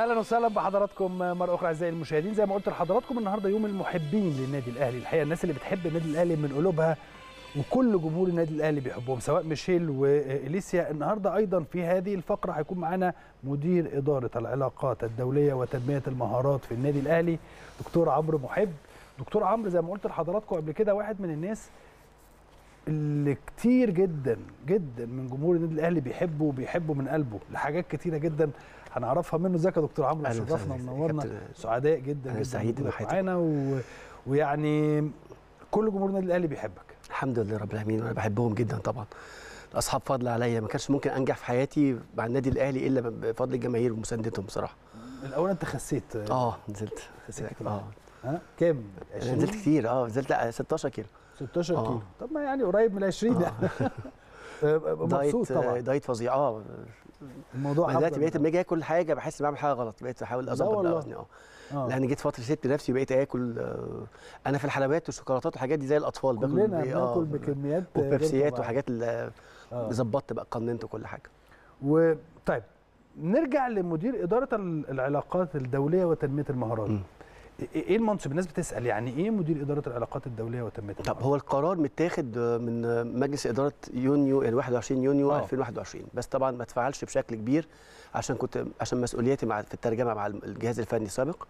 أهلا وسهلا بحضراتكم مرة أخرى أعزائي المشاهدين. زي ما قلت لحضراتكم النهارده يوم المحبين للنادي الأهلي. الحقيقة الناس اللي بتحب النادي الأهلي من قلوبها وكل جمهور النادي الأهلي بيحبهم سواء ميشيل وإليسيا. النهارده أيضا في هذه الفقرة هيكون معانا مدير إدارة العلاقات الدولية وتنمية المهارات في النادي الأهلي دكتور عمرو محب. دكتور عمرو زي ما قلت لحضراتكم قبل كده واحد من الناس اللي كتير جدا جدا من جمهور النادي الأهلي بيحبه وبيحبه من قلبه. لحاجات كتيرة جدا هنعرفها منه ازيك يا دكتور عمرو شرفنا. ومنورنا سعداء جدا جدا. سعيد. معانا و... ويعني كل جمهور النادي الأهلي بيحبك. الحمد لله رب العالمين وأنا بحبهم جدا طبعا. أصحاب فضل عليا. ما كانش ممكن أنجح في حياتي مع النادي الأهلي إلا بفضل الجماهير ومساندتهم بصراحة. الأول أنت خسيت. آه نزلت. آه. ها؟ كام؟ أنا 20 نزلت كتير. آه نزلت لا 16 كيلو. 16 آه. كيلو. طب ما يعني قريب من ال 20 يعني مبسوط دايت طبعا. diet فظيع. آه. الموضوع دلوقتي. بقيت لما أجي اكل حاجة بحس بعمل حاجة غلط بقيت احاول أظبط. بقى وزني آه آه. لأن جيت فترة سبت نفسي بقيت آكل آه، أنا في الحلويات والشوكولاتات والحاجات دي زي الأطفال باكل كلنا بي- آه، بناكل بكميات وبيبسيات. وحاجات اللي آه. ظبطت بقى قننت كل حاجة وطيب نرجع لمدير إدارة ال- العلاقات الدولية وتنمية المهارات مم. إيه المنصب؟ الناس بتسأل يعني إيه مدير إدارة العلاقات الدولية وتنميه طب هو القرار متاخد من مجلس إدارة يونيو يعني 21 يونيو آه. 2021 بس طبعا ما اتفعلش بشكل كبير عشان كنت عشان مسؤولياتي مع في الترجمة مع الجهاز الفني السابق.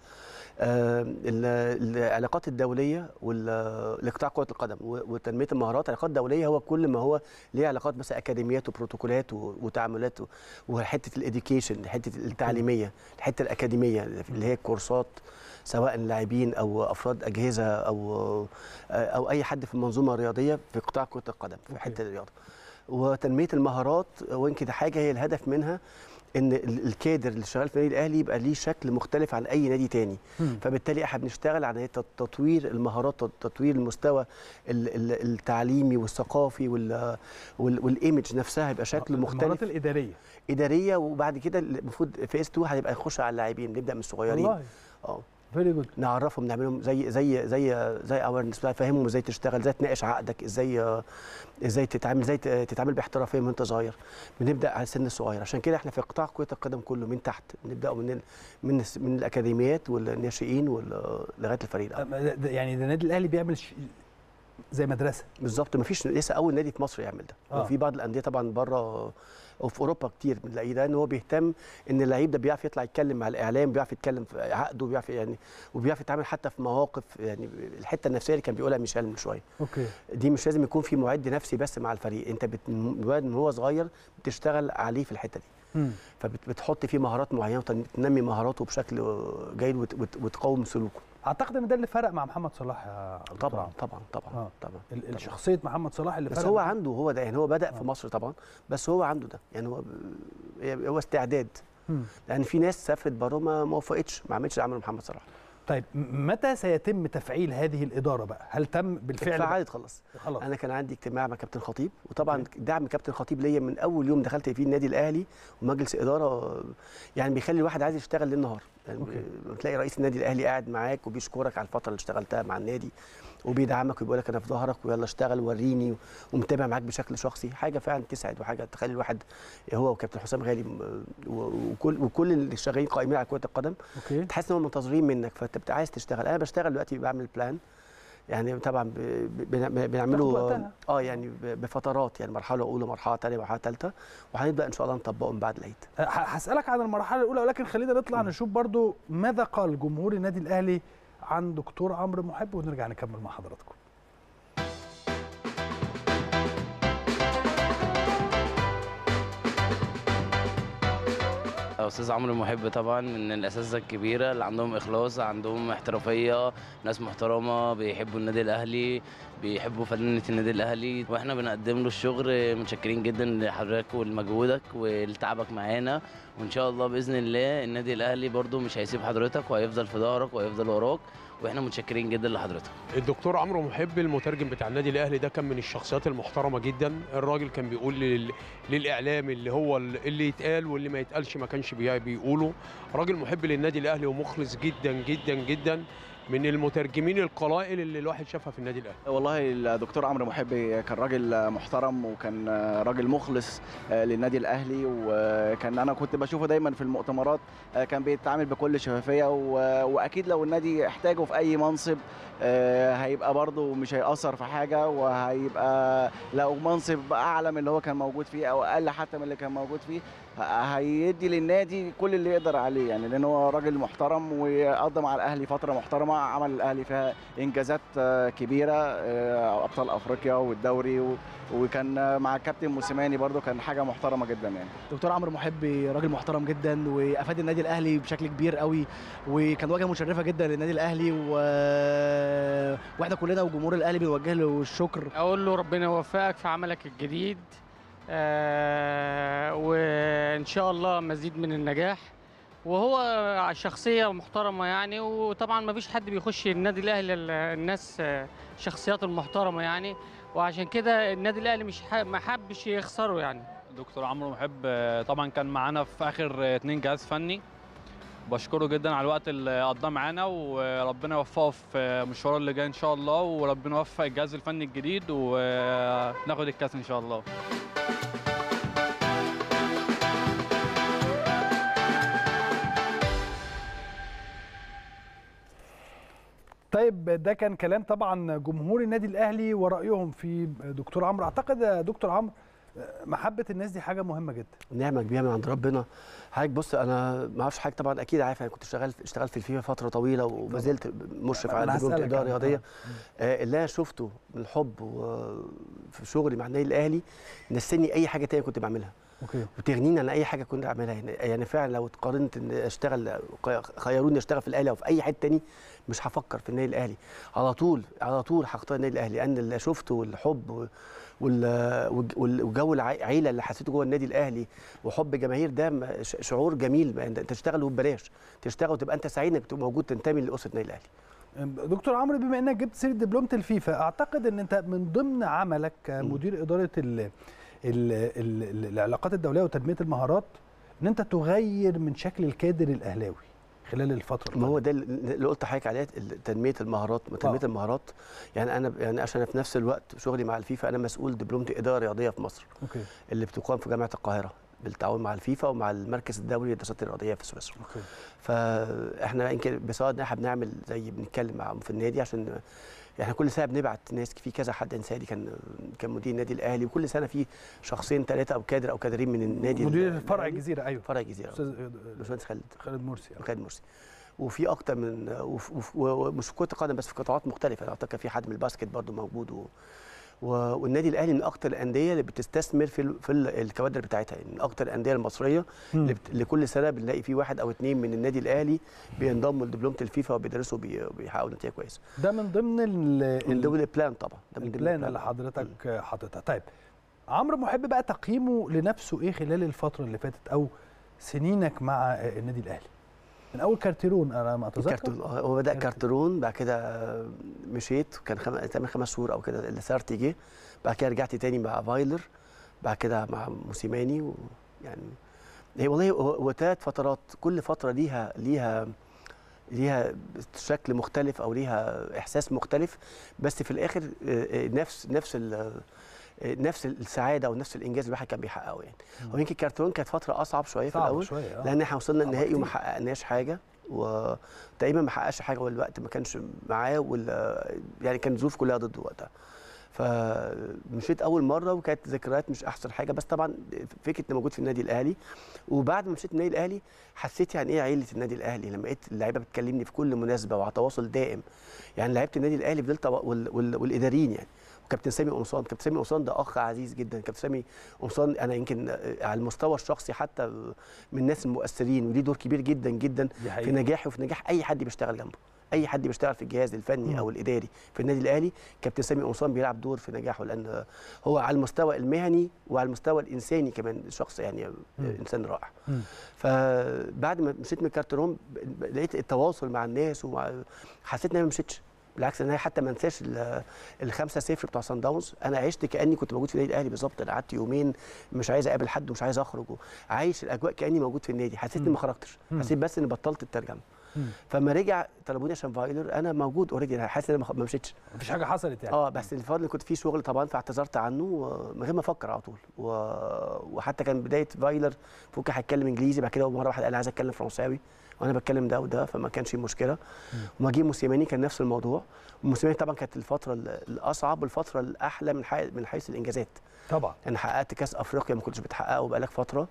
آه، ال- العلاقات الدولية والاقطاع كرة القدم وتنمية المهارات. العلاقات الدوليه هو كل ما هو ليه علاقات مثلا أكاديميات وبروتوكولات وتعاملات وحتة الاديوكيشن حتة التعليمية الحتة الأكاديمية اللي هي الكورسات سواء لاعبين أو أفراد أجهزة أو أو أي حد في المنظومة الرياضية في قطاع كرة القدم في. حتة الرياضة. وتنمية المهارات ويمكن ده حاجة هي الهدف منها إن ال- الكادر اللي شغال في النادي الأهلي يبقى ليه شكل مختلف عن أي نادي تاني. مم. فبالتالي إحنا بنشتغل على تط- تطوير المهارات تطوير المستوى ال- ال- التعليمي والثقافي وال- وال- وال image نفسها يبقى شكل المهارات مختلف. الإدارية. إدارية وبعد كده المفروض phase 2 هيبقى نخش على اللاعبين نبدأ من الصغيرين. والله. آه. very good نعرفهم نعملهم زي زي زي زي awareness نفهمهم إزاي تشتغل إزاي تناقش عقدك إزاي إزاي تتعامل إزاي تتعامل باحترافية وأنت صغير. بنبدأ على السن الصغير عشان كده إحنا في قطاع كرة القدم كله من تحت. بنبدا من ال- من الس- من الأكاديميات والناشئين وال- لغاية الفريق. يعني ده النادي الأهلي بيعمل ش... زي مدرسة. بالظبط. مفيش لسه أول نادي في مصر يعمل ده. آه. وفي بعض الأندية طبعا بره وفي أوروبا كتير. بنلاقيه ده إن هو بيهتم إن اللعيب ده بيعرف يطلع يتكلم مع الإعلام بيعرف يتكلم في عقده بيعرف يعني وبيعرف يتعامل حتى في مواقف يعني الحتة النفسية اللي كان بيقولها ميشيل من شوية. أوكي. دي مش لازم يكون في معد نفسي بس مع الفريق. أنت بت... من هو صغير بتشتغل عليه في الحتة دي. فبتحط فيه مهارات معينة وتنمي مهاراته بشكل جيد وت... وت... وتقوم سلوكه. أعتقد إن ده اللي فرق مع محمد صلاح يا طبعا. طبعا طبعا آه. طبعا ال- طبعاً. الشخصية محمد صلاح اللي بس فرق هو. عنده هو ده يعني هو بدأ آه. في مصر طبعا بس هو عنده ده يعني هو هو استعداد مم. لأن في ناس سافرت بره ما وفقتش ما عملتش عمله محمد صلاح طيب متى سيتم تفعيل هذه الإدارة بقى هل تم بالفعل بقى؟ فعلت خلص خلاص أنا كان عندي اجتماع مع كابتن خطيب وطبعا دعم كابتن خطيب ليا من أول يوم دخلت فيه النادي الأهلي ومجلس إدارة يعني بيخلي الواحد عايز يشتغل ليل نهار أوكي. تلاقي رئيس النادي الأهلي قاعد معاك وبيشكرك على الفترة اللي اشتغلتها مع النادي وبيدعمك وبيقول لك أنا في ظهرك ويلا اشتغل وريني ومتابع معاك بشكل شخصي. حاجة فعلا تسعد وحاجة تخلي الواحد هو وكابتن حسام غالي وكل وكل اللي شغالين قائمين على كرة القدم تحس إن هم منتظرين منك فأنت عايز تشتغل. أنا بشتغل دلوقتي بعمل بلان يعني طبعا بنعمله. آه يعني بفترات يعني مرحلة أولى مرحلة ثانية مرحلة ثالثه وهنبدأ إن شاء الله نطبقهم بعد العيد. ه- هسألك عن المرحلة الأولى ولكن خلينا نطلع نشوف برضو ماذا قال جمهور النادي الأهلي عن دكتور عمرو محب ونرجع نكمل مع حضراتكم. أستاذ عمرو محب طبعا من الأساتذة الكبيرة اللي عندهم إخلاص عندهم احترافية ناس محترمة بيحبوا النادي الأهلي بيحبوا فنانة النادي الأهلي. وإحنا بنقدم له الشغل متشكرين جدا لحضرتك ولمجهودك ولتعبك معانا. وإن شاء الله بإذن الله النادي الأهلي برضو مش هيسيب حضرتك وهيفضل في ظهرك وهيفضل وراك. وإحنا متشكرين جدا لحضرتك. الدكتور عمرو محب المترجم بتاع النادي الأهلي ده كان من الشخصيات المحترمة جدا. الراجل كان بيقول لل... للإعلام اللي هو ال- اللي يتقال واللي ما يتقالش ما كانش بي- بيقوله. راجل محب للنادي الأهلي ومخلص جدا جدا جدا. من المترجمين القلائل اللي الواحد شافها في النادي الأهلي. والله الدكتور عمرو محبي كان راجل محترم وكان راجل مخلص للنادي الأهلي وكان أنا كنت بشوفه دايما في المؤتمرات كان بيتعامل بكل شفافية وأكيد لو النادي احتاجه في أي منصب هيبقى برضه مش هيأثر في حاجة وهيبقى لو منصب أعلى من اللي هو كان موجود فيه أو أقل حتى من اللي كان موجود فيه هيدي للنادي كل اللي يقدر عليه يعني لأن هو راجل محترم وقضى مع الأهلي فترة محترمة عمل الأهلي فيها إنجازات كبيرة أبطال أفريقيا والدوري وكان مع الكابتن موسيماني برده كان حاجة محترمة جدا يعني. دكتور عمرو محبي راجل محترم جدا وأفاد النادي الأهلي بشكل كبير قوي وكان واجهة مشرفة جدا للنادي الأهلي و... وإحنا كلنا وجمهور الأهلي بنوجه له الشكر. أقول له ربنا يوفقك في عملك الجديد آه وإن شاء الله مزيد من النجاح. وهو شخصية محترمة يعني وطبعا ما فيش حد بيخش النادي الأهلي الناس شخصيات المحترمة يعني. وعشان كده النادي الأهلي مش ما حبش يخسره يعني. دكتور عمرو محب طبعا كان معانا في آخر اتنين جهاز فني. بشكره جدا على الوقت اللي قضاه معانا وربنا يوفقه في مشواره اللي جاي إن شاء الله وربنا يوفق الجهاز الفني الجديد وناخد الكاس إن شاء الله. طيب ده كان كلام طبعا جمهور النادي الأهلي ورأيهم في دكتور عمرو. أعتقد يا دكتور عمرو محبة الناس دي حاجة مهمة جدا. نعمة كبيرة من عند ربنا. حضرتك بص أنا ما أعرفش حاجة طبعا أكيد عارف أنا كنت شغال اشتغلت في الفيفا فترة طويلة وما زلت مشرف على دبلومه الإدارة الرياضية. آه. اللي أنا شفته من الحب في شغلي مع النادي الأهلي نسني أي حاجة تانية كنت بعملها. أوكي. وتغنيني عن أي حاجة كنت اعملها يعني, يعني فعلا لو اتقارنت إن أشتغل خيروني أشتغل في الأهلي أو في أي حتة تاني مش هفكر في النادي الأهلي. على طول على طول هختار النادي الأهلي لأن اللي شفته والحب وجو العيلة اللي حسيته جوه النادي الأهلي وحب الجماهير ده شعور جميل. أنت تشتغل وببلاش. تشتغل وتبقى أنت سعيد إنك تبقى موجود تنتمي لأسرة النادي الأهلي. دكتور عمرو بما إنك جبت سيرة دبلومة الفيفا أعتقد إن أنت من ضمن عملك كمدير إدارة ال ال ال العلاقات الدولية وتنمية المهارات إن أنت تغير من شكل الكادر الأهلاوي. خلال الفترة ما هو ده اللي قلت حضرتك عليه تنمية المهارات تنمية آه. المهارات يعني أنا يعني عشان في نفس الوقت شغلي مع الفيفا أنا مسؤول دبلومة إدارة رياضية في مصر OK. اللي بتقام في جامعة القاهرة بالتعاون مع الفيفا ومع المركز الدولي للدراسات الرياضية في سويسرا. فإحنا يمكن إن إحنا بنعمل زي بنتكلم معاهم في النادي عشان إحنا كل سنة بنبعت ناس في كذا حد انساني كان كان مدير النادي الأهلي وكل سنة في شخصين ثلاثة أو كادر أو كادرين من النادي مدير فرع الجزيرة أيوه. فرع الجزيرة. أستاذ باشمهندس خالد. خالد مرسي خالد مرسي. وفي أكتر من ومش في كرة القدم بس في قطاعات مختلفة. أعتقد في حد من الباسكت برضه موجود و والنادي الأهلي من أكتر الأندية اللي بتستثمر في في الكوادر بتاعتها يعني من أكتر الأندية المصرية اللي, كل سنة بنلاقي في واحد أو اثنين من النادي الأهلي بينضموا لدبلومة الفيفا وبيدرسوا وبيحققوا نتيجه كويسة. ده من ضمن ال من ضمن ال plan طبعا ده من ال plan اللي حضرتك حاططها. طيب عمرو محب بقى تقييمه لنفسه إيه خلال الفترة اللي فاتت أو سنينك مع النادي الأهلي؟ من أول كارتيرون أنا ما أتذكر. هو بدأ كارتيرون. بعد كده مشيت كان خم... تقريبا خمس شهور أو كده اللي سارتي جه بعد كده رجعت تاني مع فايلر بعد كده مع موسيماني و... يعني هي والله هو ثلاث فترات كل فترة ليها ليها ليها شكل مختلف أو ليها إحساس مختلف. بس في الآخر نفس نفس نفس السعادة أو نفس الإنجاز اللي الواحد كان بيحققه يعني. هو يمكن كارتون كانت فترة أصعب شوية في الأول شوية آه. لأن إحنا وصلنا النهائي وما حققناش حاجة وتقريبا ما حققش حاجة والوقت ما كانش معاه ولا يعني كان الظروف كلها ضده وقتها. فمشيت أول مرة وكانت ذكريات مش أحسن حاجة بس طبعا فكرة إني موجود في النادي الأهلي. وبعد ما مشيت النادي الأهلي حسيت يعني إيه عيلة النادي الأهلي؟ لما لقيت اللعيبة بتكلمني في كل مناسبة وعلى تواصل دائم. يعني لعيبة النادي الأهلي فضلت وال وال والإداريين يعني. كابتن سامي قمصان. كابتن سامي قمصان ده أخ عزيز جدا. كابتن سامي قمصان أنا يمكن على المستوى الشخصي حتى من الناس المؤثرين وليه دور كبير جدا جدا في نجاحي وفي نجاح أي حد بيشتغل جنبه. أي حد بيشتغل في الجهاز الفني أو الإداري. في النادي الأهلي كابتن سامي قمصان بيلعب دور في نجاحه لأن هو على المستوى المهني وعلى المستوى الإنساني كمان شخص يعني مم. إنسان رائع. فبعد ما مشيت من كارترون لقيت التواصل مع الناس ومع حسيت إن أنا ما مشيتش. بالعكس إن أنا حتى ما انساش الخمسة صفر بتوع سان داونز أنا عشت كأني كنت موجود في النادي الأهلي بالظبط. أنا قعدت يومين مش عايز أقابل حد ومش عايز أخرج عايش الأجواء كأني موجود في النادي. حسيت إني ما خرجتش. حسيت بس إني بطلت الترجمة. فما رجع طلبوني عشان فايلر. أنا موجود already أنا حاسس إن أنا ما- مشيتش. مفيش حاجة حصلت يعني. آه بس الفضل كنت فيه شغل طبعا فاعتذرت عنه من غير ما أفكر على طول. و... وحتى كان بداية فايلر فوق هيتكلم إنجليزي بعد كده مرة واحدة قال عايز أتكلم فرنساوي. وأنا بتكلم ده وده فما كانش مشكلة. وما جه موسيماني كان نفس الموضوع. وموسيماني طبعا كانت الفترة ال- الأصعب والفترة الأحلى من حي... من حيث الإنجازات. طبعا. أنا حققت كأس أفريقيا ما كنتش بتحققه بقالك فترة.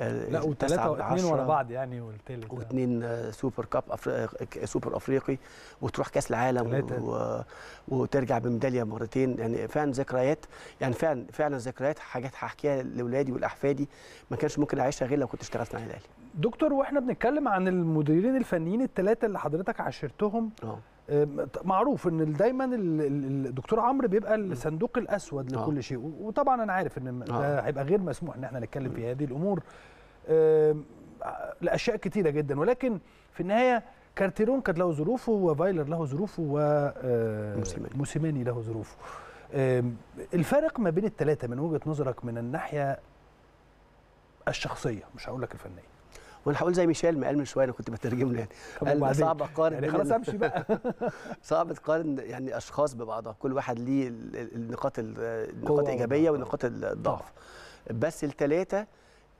آه، لا تسعة وثلاثه واثنين ورا. بعض يعني والتالت. ده. واثنين آه، super cup أفريقي سوبر أفريقي. وتروح كأس العالم. و... وترجع بميدالية مرتين. يعني فعلا ذكريات يعني فعلا فعلا ذكريات حاجات هحكيها لاولادي ولاحفادي ما كانش ممكن أعيشها غير لو كنت اشتغلت مع الاهلي دكتور وإحنا بنتكلم عن المديرين الفنيين الثلاثه اللي حضرتك عاشرتهم آه آم، معروف إن دايما ال- ال- الدكتور عمرو بيبقى الصندوق الأسود آه. لكل شيء وطبعا أنا عارف إن ده آه. هيبقى غير مسموح إن إحنا نتكلم في هذه الأمور لأشياء كتيرة جدا ولكن في النهاية كارتيرون كانت له ظروفه وفايلر له ظروفه موسيماني. وموسيماني له ظروفه الفرق ما بين الثلاثه من وجهة نظرك من الناحية الشخصية مش هقول لك الفنية وأنا هقول زي ميشيل ما قال من شوية أنا كنت بترجم له يعني. قال؟ صعب أقارن يعني خلاص امشي بقى. صعب تقارن يعني أشخاص ببعضها. كل واحد ليه ال- ال- النقاط ال- النقاط الإيجابية. والنقاط الضعف. بس الثلاثه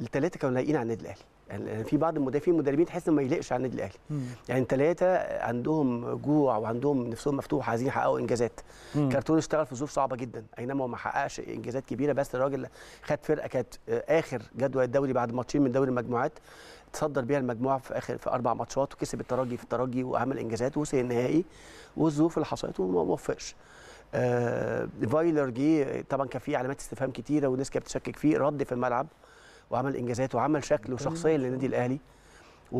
الثلاثه كانوا لايقين على النادي الأهلي. يعني في بعض المدربين في مدربين تحس إنه ما يليقش على النادي الأهلي. يعني ثلاثة عندهم جوع وعندهم نفسهم مفتوح عايزين يحققوا إنجازات. كارتون اشتغل في ظروف صعبة جدا. اينما هو ما حققش إنجازات كبيرة بس الراجل خد فرقة كانت آخر جدول الدوري بعد ماتشين من دوري المجموعات. تصدر بيها المجموعة في اخر في أربع ماتشات وكسب الترجي في الترجي وعمل إنجازات ووصل النهائي والظروف اللي حصلت وما وفقش. آه فايلر جه طبعا كان في علامات استفهام كتيرة والناس كانت بتشكك فيه رد في الملعب وعمل إنجازات وعمل شكل وشخصيه للنادي الأهلي. و...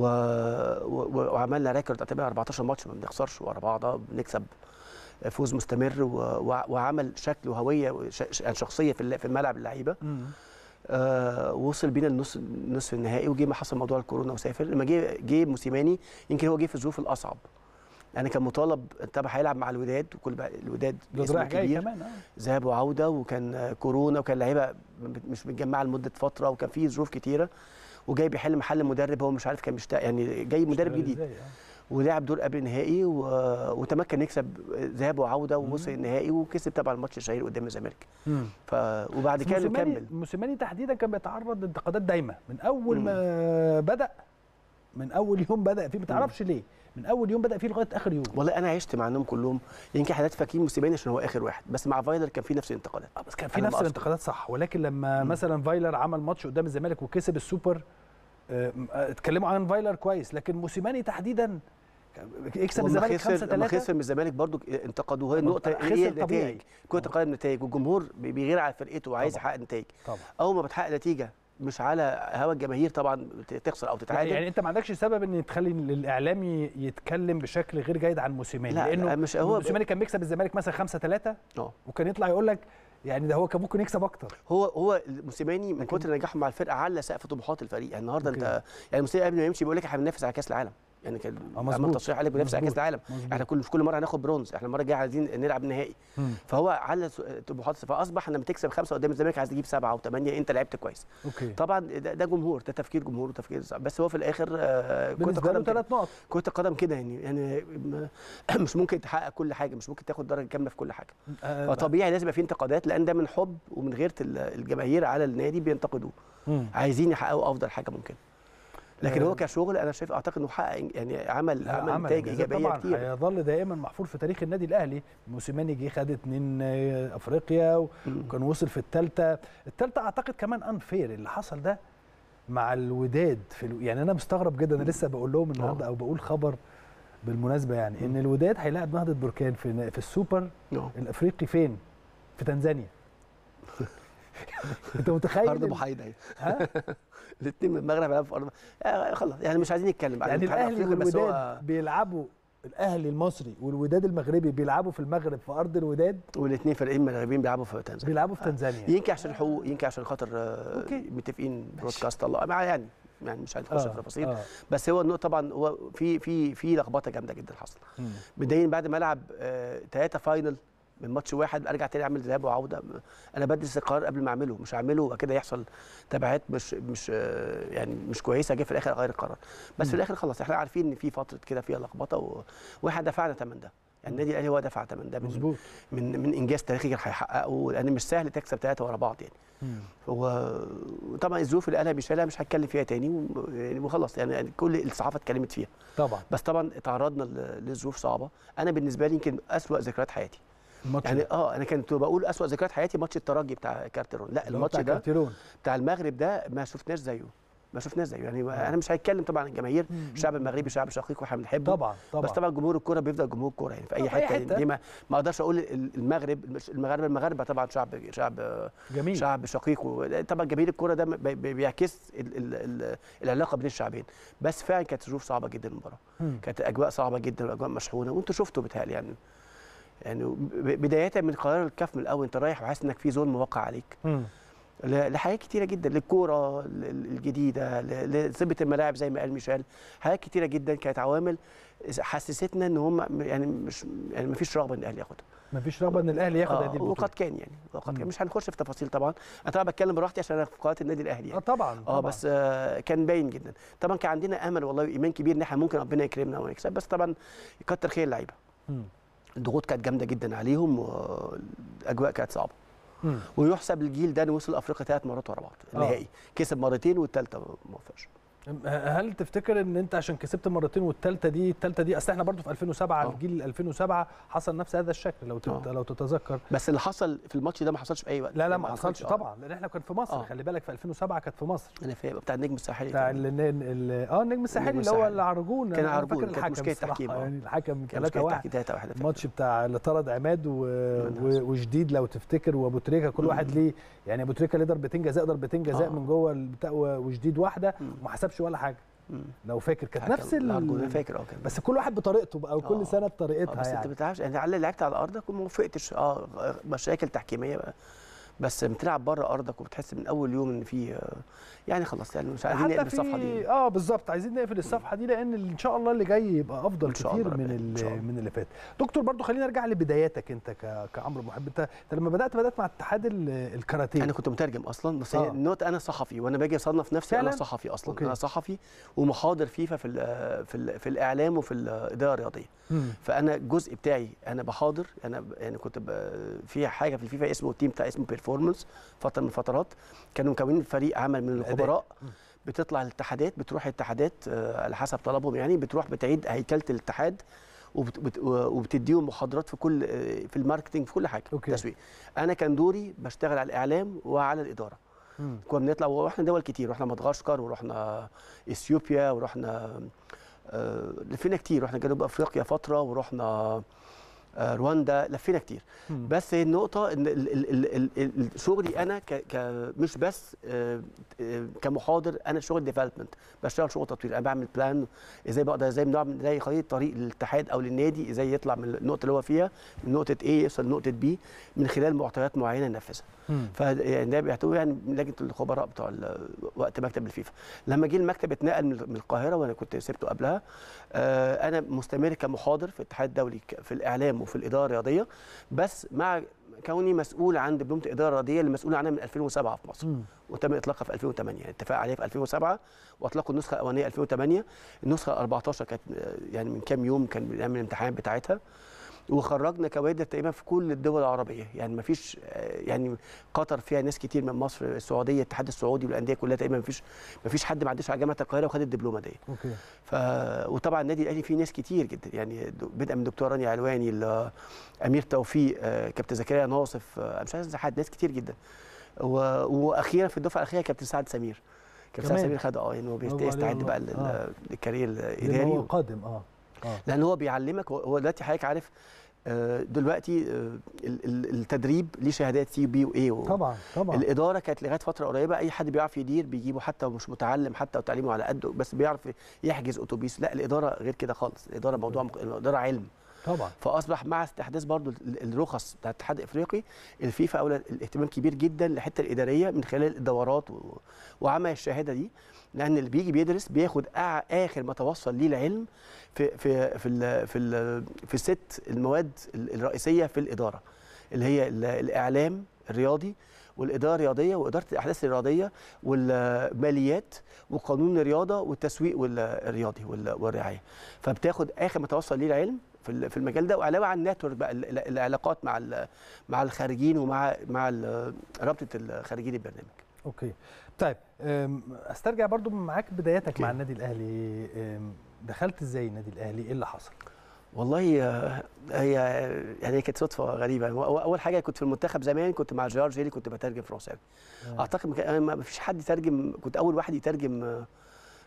و... وعملنا record تقريبا 14 ماتش ما بنخسرش ورا بعض بنكسب فوز مستمر و... وعمل شكل وهوية وش... يعني شخصية في في الملعب اللعيبة. آه وصل بينا النص نصف النهائي وجه ما حصل موضوع الكورونا وسافر. لما جه جه موسيماني يمكن هو جه في الظروف الأصعب. يعني كان مطالب طبعا هيلعب مع الوداد وكل الوداد اسمه كبير. كمان آه. ذهاب وعودة وكان آه، كورونا وكان لعيبة مش متجمعة لمدة فترة وكان في ظروف كتيرة. وجاي بيحل محل مدرب هو مش عارف كان مشتاق يعني جاي مدرب جديد؟ آه. ولعب دور قبل النهائي. وتمكن يكسب ذهاب وعودة ووصل النهائي وكسب طبعا الماتش الشهير قدام الزمالك. ف... وبعد كده نكمل موسيماني تحديدا كان بيتعرض لانتقادات دايمة من أول. ما بدأ من أول يوم بدأ فيه ما تعرفش ليه من أول يوم بدأ فيه لغاية آخر يوم والله أنا عشت مع إنهم كلهم يمكن حالات فاكين موسيماني عشان هو آخر واحد بس مع فايلر كان في نفس الانتقادات آه، بس كان في نفس. الانتقادات صح ولكن لما مم. مثلا فايلر عمل ماتش قدام الزمالك وكسب السوبر آه، آه، اتكلموا عن فايلر كويس لكن موسيماني تحديدا يكسب الزمالك 5 خسر لما 3 خسر من الزمالك برضو انتقدوه. النقطة خسر هي طبيعي. النتائج كرة القدم نتائج والجمهور بي- بيغير على فرقته وعايز. يحقق نتائج أول ما بتحقق نتيجة مش على هوا الجماهير طبعا تخسر أو تتعادل يعني أنت ما عندكش سبب إن تخلي الاعلامي يتكلم بشكل غير جيد عن موسيماني لا، لأنه لا، مش هو موسيماني كان بيكسب الزمالك مثلا 5 3 آه وكان يطلع يقول لك يعني ده هو كان ممكن يكسب أكتر هو هو موسيماني من كتر نجاحه مع الفرقة على سقف طموحات الفريق يعني النهارده. أنت يعني موسيماني قبل ما يمشي بيقول لك إحنا بننافس على كأس العالم يعني كان آه، عمل. تصريح بننافس على كاس. العالم. إحنا كل مش كل مرة هناخد برونز إحنا المرة الجاية عايزين نلعب نهائي. فهو على طموحات فأصبح لما تكسب خمسة قدام الزمالك عايز تجيب سبعة وثمانيه أنت لعبت كويس أوكي طبعا ده, ده جمهور ده تفكير جمهور وتفكير صعب. بس هو في الآخر آه، كرة القدم. ثلاث نقط كرة القدم كده يعني يعني مش ممكن تحقق كل حاجة مش ممكن تاخد درجة كاملة في كل حاجة آه، فطبيعي لازم يبقى في انتقادات لأن ده من حب ومن غيرة ال- الجماهير على النادي بينتقدوه. عايزين يحققوا أفضل حاجة ممكن لكن آه. هو كشغل أنا شايف أعتقد إنه حقق يعني عمل عمل نتائج إيجابية طبعا. كتير. هيظل دائما محفور في تاريخ النادي الأهلي. موسيماني جه خد اتنين آه، أفريقيا. وكان وصل في الثالثه الثالثه أعتقد كمان unfair اللي حصل ده مع الوداد في ألو... يعني أنا مستغرب جدا أنا لسه بقول لهم النهارده أو بقول خبر بالمناسبة يعني إن الوداد هيلاعب نهضة بركان في في السوبر. الأفريقي فين؟ في تنزانيا. أنت متخيل أرض محايدة. ها؟ الاثنين من المغرب هيلعبوا في ارض آه خلاص يعني مش عايزين نتكلم عن يعني الأهلي هو- والوداد بيلعبوا الأهلي المصري والوداد المغربي بيلعبوا في المغرب في أرض الوداد والاثنين فريقين مغربيين بيلعبوا في تنزانيا بيلعبوا في تنزانيا يمكن عشان حقوق يمكن عشان خاطر آه، okay. متفقين broadcast الله يعني يعني مش هنخش في آه، تفاصيل آه. بس هو النقطة طبعا هو في في في لخبطة جامدة جدا حصل مم. بداية بعد ما لعب ثلاثة final من ماتش واحد ارجع تاني اعمل ذهاب وعوده. أنا بدرس القرار قبل ما اعمله مش هعمله كده يحصل تبعات مش مش يعني مش كويسة أجي في الآخر اغير القرار. بس مم. في الآخر خلاص إحنا عارفين ان في فترة كده فيها لخبطة. وإحنا دفعنا ثمن ده. يعني النادي الاهلي هو دفع ثمن ده من مظبوط. من من انجاز تاريخي كان هيحققه لأن مش سهل تكسب ثلاثة ورا بعض يعني. وطبعا الظروف اللي قالها بيشيلها مش هتكلم فيها تاني يعني وخلاص يعني كل الصحافة اتكلمت فيها. طبعا. بس طبعا تعرضنا لظروف صعبة. أنا بالنسبة لي يمكن أسوأ ذكريات حياتي. يعني. آه أنا كنت بقول أسوأ ذكريات حياتي ماتش الترجي بتاع كارتيرون لا الماتش بتاع ده كارتيرون. بتاع المغرب ده ما شفناش زيه ما شفناش زيه يعني آه. أنا مش هتكلم طبعا عن الجماهير. الشعب المغربي شعب شقيق وإحنا بنحبه طبعا طبعا بس طبعا جمهور الكورة بيفضل جمهور الكوره يعني في أي حتة, حتة. دي ما ما أقدرش أقول ال- المغرب المغاربه المغاربه طبعا شعب شعب جميل شعب شقيق طبعا جماهير الكورة ده بي- بي- بيعكس ال ال ال العلاقة بين الشعبين بس فعلا كانت ظروف صعبة جدا المباراة. كانت أجواء صعبة جدا وأجواء مشحونة وأنتوا شفتوا بتهيألي يعني يعني بداية من قرار الكاف من الأول أنت رايح وحاسس إنك في ظلم موقع عليك. لحاجات كتيرة جدا للكورة الجديدة ل- لثبه الملاعب زي ما قال ميشيل. حاجات كتيرة جدا كانت عوامل حسستنا إن هم يعني مش يعني ما فيش رغبة إن الأهلي ياخدها. مفيش رغبة إن الأهلي ياخد آه، هذه البطوله وقد كان يعني وقد. كان. مش هنخش في تفاصيل طبعا. أنا طبعا بتكلم براحتي عشان أنا في قناة النادي الأهلي آه يعني. طبعا آه طبعاً. بس آه كان باين جدا. طبعا كان عندنا أمل والله وايمان كبير إن إحنا ممكن ربنا يكرمنا ونكسب بس طبعا يكتر خير اللعيبة. الضغوط كانت جامدة جدا عليهم والأجواء كانت صعبة. مم. ويحسب الجيل ده وصل أفريقيا ثلاث مرات ورا بعض النهائي كسب مرتين والثالثه ما وفاش هل تفتكر إن أنت عشان كسبت مرتين والثالثه دي الثالثه دي أصل إحنا برضو في 2007 آه. الجيل 2007 حصل نفس هذا الشكل لو. آه. لو تتذكر بس اللي حصل في الماتش ده ما حصلش في أي وقت لا لا يعني ما حصلش آه. طبعا لأن إحنا كان في مصر آه. خلي بالك في 2007 كانت في مصر أنا فاهم بتاع النجم الساحلي بتاع كان-. آه النجم الساحلي اللي هو الساحلي. اللي عرجون كان عرجون، كانت الحكم مشكلة الصراحة، تحكيم، آه. يعني الحكم كان 3 مشكله 1 تحكيم 3 1 الماتش بتاع اللي طرد عماد و... و... وجديد لو تفتكر وابو تريكه كل واحد ليه يعني ابو تريكه ليه ضربتين جزاء ضربتين جزاء آه. من جوه وجديد واحدة. وما حسبش ولا حاجة. لو فاكر كانت نفس ال... فاكر آه بس كل واحد بطريقته بقى وكل آه. سنة بطريقتها بس انت يعني ما بتلعبش يعني على لعبت على ارضك وما وفقتش آه مشاكل تحكيمية بقى بس بتلعب بره أرضك وبتحس من أول يوم إن في يعني خلاص يعني مش عايزين في الصفحة دي آه بالظبط عايزين نقفل الصفحة دي لأن إن شاء الله اللي جاي يبقى أفضل كتير الله من. من اللي فات دكتور برضو خلينا نرجع لبداياتك أنت ك- كعمرو محب انت أنت لما بدأت بدأت مع اتحاد ال- الكاراتيه أنا كنت مترجم أصلا بس آه. النوت أنا صحفي وأنا باجي أصنف نفسي فعلاً؟ أنا صحفي أصلا okay. أنا صحفي ومحاضر فيفا في ال في, ال في الإعلام وفي الإدارة الرياضية. فأنا الجزء بتاعي أنا بحاضر أنا يعني كنت في حاجة في الفيفا اسمه ال team بتاع اسمه performance فترة من الفترات كانوا مكونين فريق عمل من. الخبراء. بتطلع الاتحادات بتروح الاتحادات آه، على حسب طلبهم يعني بتروح بتعيد هيكلة الاتحاد وبت- بت- وبتديهم محاضرات في كل آه، في ال marketing في كل حاجة okay. تسويق أنا كان دوري بشتغل على الإعلام وعلى الإدارة مم. كنا بنطلع ورحنا دول كتير رحنا مدغشقر ورحنا إثيوبيا ورحنا آه، لفينا كتير رحنا جنوب أفريقيا فترة ورحنا رواندا لفينا كتير مم. بس هي النقطة إن شغلي أنا ك ك مش بس آه، آه، كمحاضر أنا شغل development بشتغل شغل تطوير أنا بعمل plan إزاي بقدر إزاي بنعمل زي خريطه طريق للاتحاد أو للنادي إزاي يطلع من النقطة اللي هو فيها من نقطة A يوصل لنقطة B من خلال معطيات معينة ينفذها مم. فيعني ده بيعتبر يعني لجنة الخبراء بتوع وقت مكتب الفيفا لما جه المكتب اتنقل من القاهرة وأنا كنت سبته قبلها آه، أنا مستمر كمحاضر في الاتحاد الدولي في الإعلام وفي الإدارة الرياضية بس مع كوني مسؤول عن دبلومة الإدارة الرياضية اللي مسؤول عنها من 2007 في مصر مم. وتم إطلاقها في 2008 يعني اتفاق عليها في 2007 واطلقوا النسخة الأولانية 2008 النسخة 14 كانت آه، يعني من كام يوم كان بنعمل الامتحان بتاعتها وخرجنا كوادر تقريبا في كل الدول العربية. يعني ما فيش يعني قطر فيها ناس كتير من مصر السعودية الاتحاد السعودي والأندية كلها تقريبا ما فيش ما فيش حد ما عداش على جامعه القاهرة وخد الدبلومة دي okay. ف وطبعا النادي الأهلي فيه ناس كتير جدا. يعني بدءا من دكتور رانيا علواني أمير توفيق آه، كابتن زكريا ناصف آه، مش عايز حد ناس كتير جدا. و... وأخيرا في الدفعة الأخيرة كابتن سعد سمير. كابتن سعد. سمير خد آه يعني هو بيستعد بقى آه. لل career الإداري هو قادم آه. لأن هو بيعلمك هو- دلوقتي حضرتك عارف دلوقتي آه، ال- ال- التدريب ليه شهادات C B و A طبعا طبعا. الإدارة كانت لغاية فترة قريبة أي حد بيعرف يدير بيجيبه حتى ومش متعلم حتى وتعليمه على قده بس بيعرف يحجز أتوبيس. لا الإدارة غير كده خالص. الإدارة موضوع مق- الإدارة علم. طبعا فأصبح مع استحداث برضو ال- الرخص بتاع الاتحاد الإفريقي الفيفا اولى الاهتمام كبير جدا للحته الإدارية من خلال الدورات. وعمل الشهادة دي لأن اللي بيجي بيدرس بياخد آخر ما توصل ليه العلم في في في ال في ال في الست المواد ال- الرئيسية في الإدارة اللي هي ال- الإعلام الرياضي والإدارة الرياضية وإدارة الأحداث الرياضية والماليات وقانون الرياضة والتسويق وال- الرياضي وال- والرعاية فبتاخد آخر ما توصل ليه العلم في في المجال ده وعلاوة على ال network بقى ال- ال- العلاقات مع مع الخريجين ومع مع رابطة الخريجين البرنامج. okay. طيب أسترجع برضو معاك بداياتك okay. مع النادي الأهلي. دخلت إزاي النادي الأهلي؟ إيه اللي حصل؟ والله آه، هي يعني كانت صدفة غريبة. أول حاجة كنت في المنتخب زمان كنت مع جيرار جيلي كنت بترجم فرنساوي آه. أعتقد ما فيش حد يترجم كنت أول واحد يترجم آه،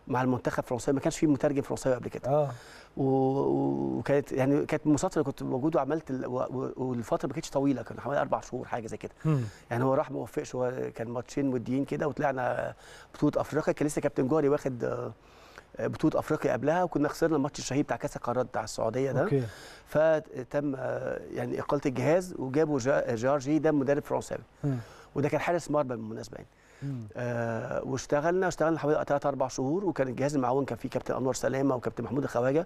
مع المنتخب فرنساوي ما كانش في مترجم فرنساوي قبل كده آه وكانت يعني كانت من فتره كنت موجود وعملت ال- والفترة ما كانتش طويلة كان حوالي أربع شهور حاجة زي كده. يعني هو راح ما وفقش هو كان ماتشين وديين كده وطلعنا بطولة أفريقيا كان لسه كابتن جوهري واخد آه، بطولة أفريقيا قبلها وكنا خسرنا الماتش الشهير بتاع كأس القارات بتاع السعودية ده okay فتم آه، يعني إقالة الجهاز وجابوا جا- جيلي ده مدرب فرنساوي. وده كان حارس مرمى بالمناسبة يعني. آه واشتغلنا اشتغلنا حوالي ثلاث أربع شهور وكان الجهاز المعاون كان فيه كابتن أنور سلامة وكابتن محمود الخواجة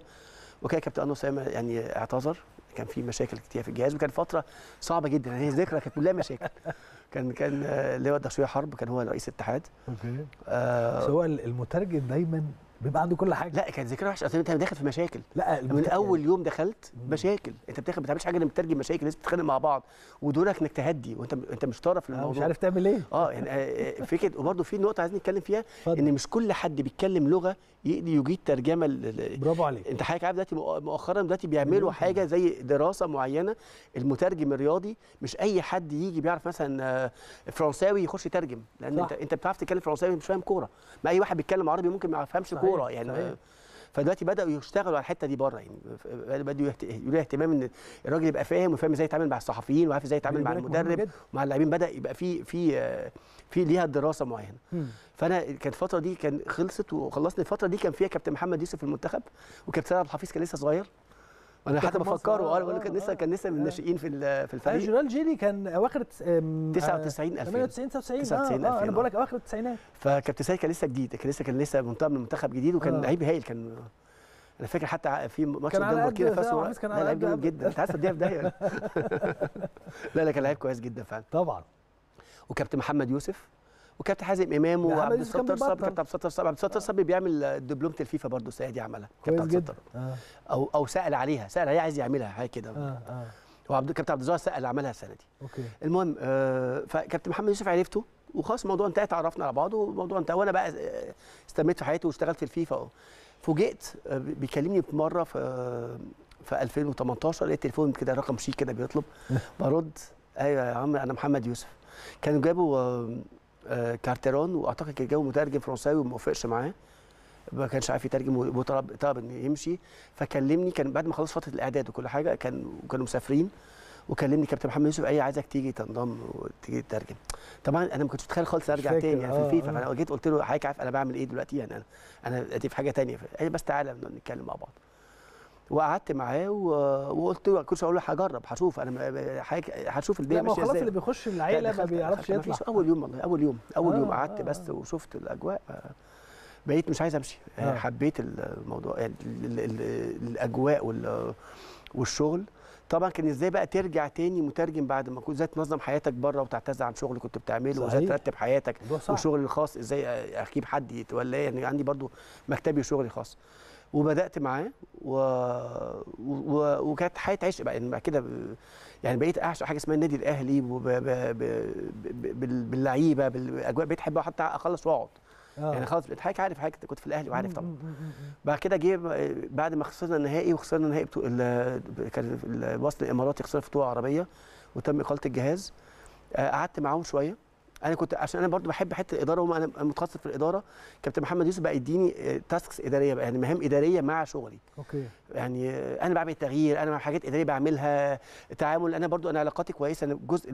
وكان كابتن أنور سلامة يعني اعتذر كان في مشاكل كتير في الجهاز وكان فترة صعبة جدا يعني هي ذكرى كانت كلها مشاكل. كان كان لواء دشويه حرب كان هو رئيس الاتحاد أوكي. آه هو المترجم دايما بيبقى عنده كل حاجة. لا كانت ذكرى وحشة. أصل أنت داخل في مشاكل. لا من أول يوم دخلت. مشاكل. أنت بتاخد ما بتعملش حاجة إنك بتترجم مشاكل الناس بتتخانق مع بعض. ودورك إنك تهدي. وأنت أنت مش طرف آه، للموضوع مش عارف تعمل إيه. آه يعني آه، آه، فكرة وبرده في نقطة عايزين نتكلم فيها اتفضل. إن مش كل حد بيتكلم لغة يقدر يجيد ترجمة ل- برافو عليك. أنت حضرتك عارف دلوقتي مؤ- مؤخرا دلوقتي بيعملوا حاجة زي دراسة معينة. المترجم الرياضي مش أي حد يجي بيعرف مثلا آه، فرنساوي يخش يترجم. لأن صح. أنت أنت بتعرف تتكلم فرنساوي مش فاهم كورة. ما أي واحد بيتكلم عربي ممكن ما يفهمش صحيح، كوره يعني صحيح. فدلوقتي بدأوا يشتغلوا على الحتة دي بره يعني بدأوا يقولوا اهتمام إن الراجل يبقى فاهم وفاهم إزاي يتعامل مع الصحفيين وعارف إزاي يتعامل مع المدرب. ومع اللاعبين بدأ يبقى في في في ليها دراسة معينة. فأنا كانت الفترة دي كان خلصت وخلصنا الفترة دي كان فيها كابتن محمد يوسف في المنتخب وكابتن عبد الحفيظ كان لسه صغير وأنا حتى بفكره آه، آه بقول لك كان آه، لسه كان لسه من. الناشئين في في الفريق. جورال جيلي كان أواخر التس- أم، 99 آه، 2000 98 99 99 آه, آه 2000 أنا بقول لك أواخر التسعينات. فكابتن سيد كان لسه جديد كان لسه كان لسه منتخب من منتخب جديد وكان. لعيب هايل. كان أنا فاكر حتى في ماتش قدام قد بوركينا فاسو كان لعيب جامد. جدا. أنت عايز تديها في داهيه لا لا كان لعيب كويس جدا فعلا. طبعا. وكابتن محمد يوسف وكابتن حازم امام وعبد الستار صبري. كابتن عبد الستار صبري عبد الستار صبري بيعمل دبلومه الفيفا برضه السنة دي عملها كابتن عبد الستار. آه. أو أو سأل عليها سأل عليها عايز يعملها حاجة كده. آه آه. هو عبد كابتن عبد الزهر سأل عملها السنة دي. okay. المهم آه فكابتن محمد يوسف عرفته وخلاص الموضوع انتهى اتعرفنا على بعض والموضوع انتهى وأنا بقى آه، استميت في حياتي واشتغلت في الفيفا فوجئت آه، بيكلمني في مرة في آه، في 2018 لقيت تليفون كده رقم شيك كده بيطلب. برد. أيوه يا عم أنا محمد يوسف. كانوا جابوا آه، آه، كارتيرون وأعتقد كان جابوا مترجم فرنساوي وما وافقش معاه. ما كانش عارف يترجم وطلب طلب إنه يمشي. فكلمني كان بعد ما خلص فترة الإعداد وكل حاجة كان كانوا مسافرين. وكلمني كابتن محمد يوسف أي عايزك تيجي تنضم وتيجي تترجم. طبعا أنا ما كنتش متخيل خالص أرجع تاني يعني في آه، الفيفا آه. فأنا جيت قلت له حضرتك عارف أنا بعمل إيه دلوقتي؟ يعني أنا أنا في حاجة تانية. قال لي بس تعالى نتكلم مع بعض. وقعدت معاه. وقلت له كنت أقول له هجرب هشوف أنا هشوف الدنيا ماشية خلاص إزاي اللي بيخش العيلة ما بيعرفش يطلع أول يوم والله أول يوم أول آه، يوم قعدت آه، بس. وشفت الأجواء بقيت مش عايز أمشي آه. حبيت الموضوع يعني ال- ال- ال- الأجواء وال- والشغل طبعا كان إزاي بقى ترجع تاني مترجم بعد ما كنت إزاي تنظم حياتك بره وتعتذر عن شغل كنت بتعمله وازاي. ترتب حياتك. وشغل الخاص إزاي أجيب حد يتولاه يعني عندي برضو مكتبي وشغلي خاص وبدأت معاه و... و... وكانت حياة عشق بقى يعني بعد كده ب- يعني بقيت أعشق حاجة اسمها النادي الأهلي وب... ب... ب... ب... بال- باللعيبة بالاجواء بقيت أحب حتى أخلص وأقعد آه. يعني خلاص بقيت حضرتك عارف حضرتك كنت في الأهلي وعارف طبعا. بعد كده جه بعد ما خسرنا النهائي وخسرنا النهائي بتو... ال... كان الوصل الاماراتي خسر في بطولة عربية وتم إقالة الجهاز آه، قعدت معاهم شوية أنا كنت عشان أنا برضو بحب حتة الاداره وما أنا متخصص في الاداره كابتن محمد يوسف بقى يديني tasks إدارية بقى يعني مهام إدارية مع شغلي. okay. يعني آه، أنا بعمل تغيير أنا حاجات إدارية بعملها تعامل أنا برضو أنا علاقاتي كويسة أنا جزء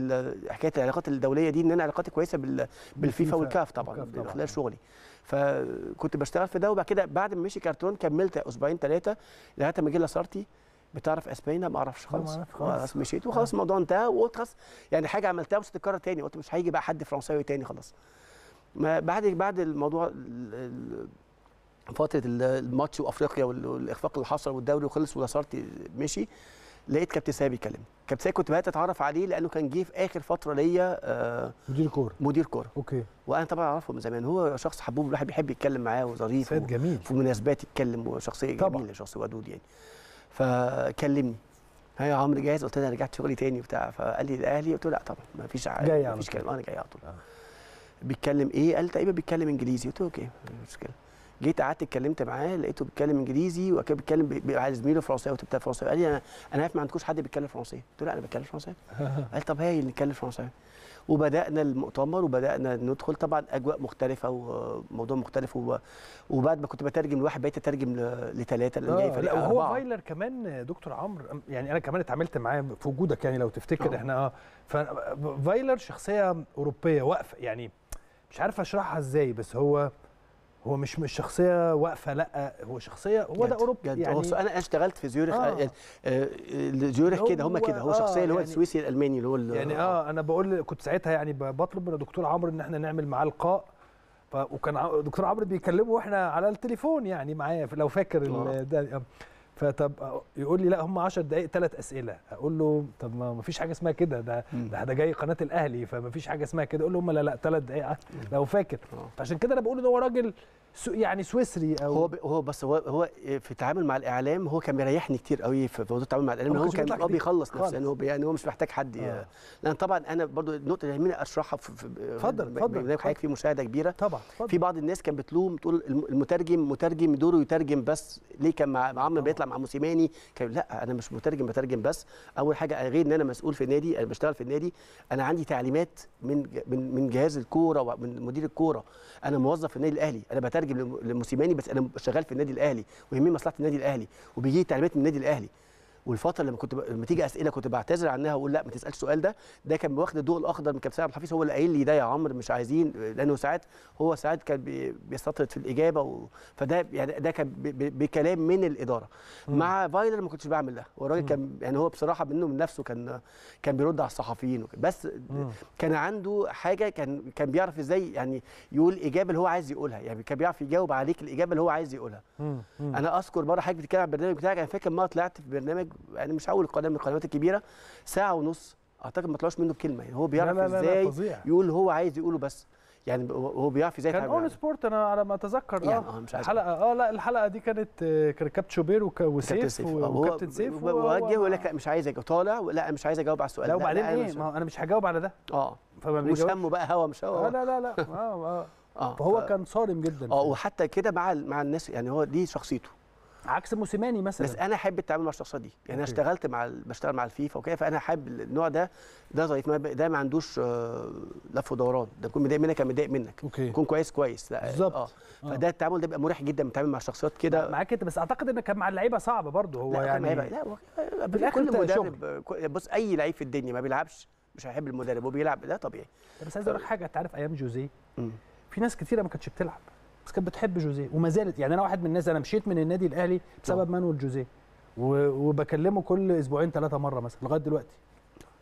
حكاية العلاقات الدولية دي إن أنا علاقاتي كويسة بال... بالفيفا والكاف طبعا من. خلال شغلي. فكنت بشتغل في ده وبعد كده بعد ما مشي كارتيرون كملت أسبوعين ثلاثة لغاية ما جه لاسارتي بتعرف اسباني ما أعرفش خالص ما أعرفش خالص. خلاص مشيت وخلاص الموضوع انتهى وقلت خلاص يعني حاجة عملتها مش هتتكرر تاني. قلت مش هيجي بقى حد فرنساوي تاني خلاص. ما بعد بعد الموضوع ال- ال- فترة ال- الماتش وأفريقيا وال- والإخفاق اللي حصل والدوري وخلص ولاسارتي مشي. لقيت كابتن سامي بيكلمني كابتن سامي كنت بدأت أتعرف عليه لأنه كان جه في آخر فترة ليا آه، مدير كورة. مدير كورة. okay. وأنا طبعا أعرفه من زمان. هو شخص حبوب الواحد بيحب يتكلم معاه وظريف سيد جميل. في مناسبات يتكلم وشخصية. جميلة شخص ودود يعني. فكلمني. ها يا عمرو جاهز؟ قلت له أنا رجعت شغلي تاني وبتاع. فقال لي الاهلي قلت له لا طبعا ما فيش جاي على ما فيش طول. كلام. أنا جاي على طول. بيتكلم إيه؟ قال تقريبا بيتكلم إنجليزي. قلت له أوكي مفيش مشكلة. جيت قعدت اتكلمت معاه لقيته بيتكلم إنجليزي وكان بيتكلم على زميله فرنساوي وبتاع فرنساوي. قال لي أنا أنا عارف ما عندكوش حد بيتكلم فرنسي قلت له لا أنا بتكلم فرنساوي. قال طب هاي نتكلم فرنساوي. وبدأنا المؤتمر وبدأنا ندخل طبعا أجواء مختلفة وموضوع مختلف وب- وبعد ما كنت بترجم لواحد بقيت أترجم لثلاثه لأن جاي آه فريق لا وهو. فايلر كمان دكتور عمرو يعني أنا كمان اتعاملت معاه في وجودك يعني لو تفتكر آه. إحنا آه ففايلر شخصية أوروبية واقفة يعني مش عارف أشرحها إزاي بس هو هو مش مش شخصية واقفة لأ هو شخصية هو ده جد يعني هو أنا اشتغلت في زيورخ آه. آه. آه زيورخ كده هم كده هو آه، شخصية اللي هو يعني- السويسي الألماني اللي هو يعني آه أنا بقول كنت ساعتها يعني بطلب من الدكتور عمرو إن إحنا نعمل معاه لقاء ف وكان دكتور عمرو بيكلمه وإحنا على التليفون يعني معايا لو فاكر آه. ده آه. فطب يقول لي لا هم 10 دقائق ثلاث أسئلة. أقول له طب ما فيش حاجة اسمها كده ده. ده ده جاي قناة الأهلي فما فيش حاجة اسمها كده. أقول له هم لا لا ثلاث دقائق لو فاكر. آه. فعشان كده أنا بقول إن هو راجل يعني سويسري أو هو ب- هو بس هو هو في التعامل مع الإعلام هو كان بيريحني كتير قوي في موضوع التعامل مع الإعلام هو كان هو بيخلص. نفسه يعني هو يعني هو مش محتاج حد ي- آه. لأن طبعا أنا برضو النقطة اللي يهمني أشرحها في في اتفضل، اتفضل، حضرتك فيه مشاهدة كبيرة. طبعا اتفضل. في بعض الناس كانت بتلوم تقول الم- المترجم مترجم دوره يترجم بس ليه كان مع عمرو بيطلع مع موسيماني؟ كان لا أنا مش مترجم بترجم بس. أول حاجة غير إن أنا مسؤول في النادي أنا بشتغل في النادي أنا عندي تعليمات من من من جهاز الكورة ومن مدير الكورة. أنا موظف في النادي الأهلي أنا بترجم لم- لموسيماني بس أنا شغال في النادي الأهلي ويهمني مصلحة النادي الأهلي وبيجي لي تعليمات من النادي الأهلي. والفترة لما كنت ب... لما تيجي أسئلة كنت بعتذر عنها وأقول لا ما تسألش السؤال ده ده كان واخد الضوء الأخضر من كابتن عبد الحفيظ هو اللي قايل لي ده يا عمرو مش عايزين لأنه ساعات هو ساعات كان بي... بيستطرد في الإجابة و... فده يعني ده كان ب... ب... بكلام من الإدارة مع فايلر ما كنتش بعمل ده هو الراجل كان يعني هو بصراحة منه من نفسه كان كان بيرد على الصحفيين وكده. بس مم. كان عنده حاجة كان كان بيعرف إزاي يعني يقول الإجابة اللي هو عايز يقولها يعني كان بيعرف يجاوب عليك الإجابة اللي هو عايز يقولها مم. مم. أنا أذكر مرة حضرتك بتتكلم عن البرنامج بتاعك أنا فاكر مره طلعت في برنامج يعني مش اول قناه من القنوات الكبيرة ساعة ونص. أعتقد ما طلعش منه بكلمة. يعني هو بيعرف لا لا لا إزاي فظيع. يقول هو عايز يقوله بس. يعني هو بيعرف إزاي كان own معاه. سبورت أنا على ما أتذكر يعني آه. آه مش عارف الحلقة آه لا الحلقة دي كانت آه، كان كابتن شوبير وسيف آه، وكابتن سيف وهو- بوجه ويقول لك لا مش عايز أجاوب. طالع لا مش عايز أجاوب على السؤال. لا ده. وبعدين إيه؟ ما هو أنا مش هجاوب على ده. آه. مش. همه بقى هوا مش آه هوا لا لا لا. آه. آه فهو كان صارم جدا آه. وحتى كده مع مع الناس يعني هو دي شخصيته. عكس موسيماني مثلا. بس أنا أحب التعامل مع الشخصية دي. يعني أنا okay. اشتغلت مع بشتغل مع الفيفا وكده فأنا أحب النوع ده. ده ظريف ده ما عندوش آه، لف ودوران ده يكون متضايق منك متضايق منك. okay. يكون كويس كويس. لا بالظبط. آه. آه. فده التعامل ده بيبقى مريح جدا بتتعامل مع شخصيات كده. معاك أنت بس أعتقد إن كان مع اللعيبة صعب برضه. هو لا يعني لا هو- كل مدرب بص أي لعيب في الدنيا ما بيلعبش مش هيحب المدرب وبيلعب ده طبيعي. بس عايز أقول لك حاجة أنت عارف أيام جوزيه. في ناس كتيرة ما كانتش بتلعب. بس كانت بتحب جوزيه وما زالت. يعني أنا واحد من الناس أنا مشيت من النادي الأهلي بسبب مانويل جوزيه. وبكلمه كل أسبوعين ثلاثة مرة مثلا لغاية دلوقتي.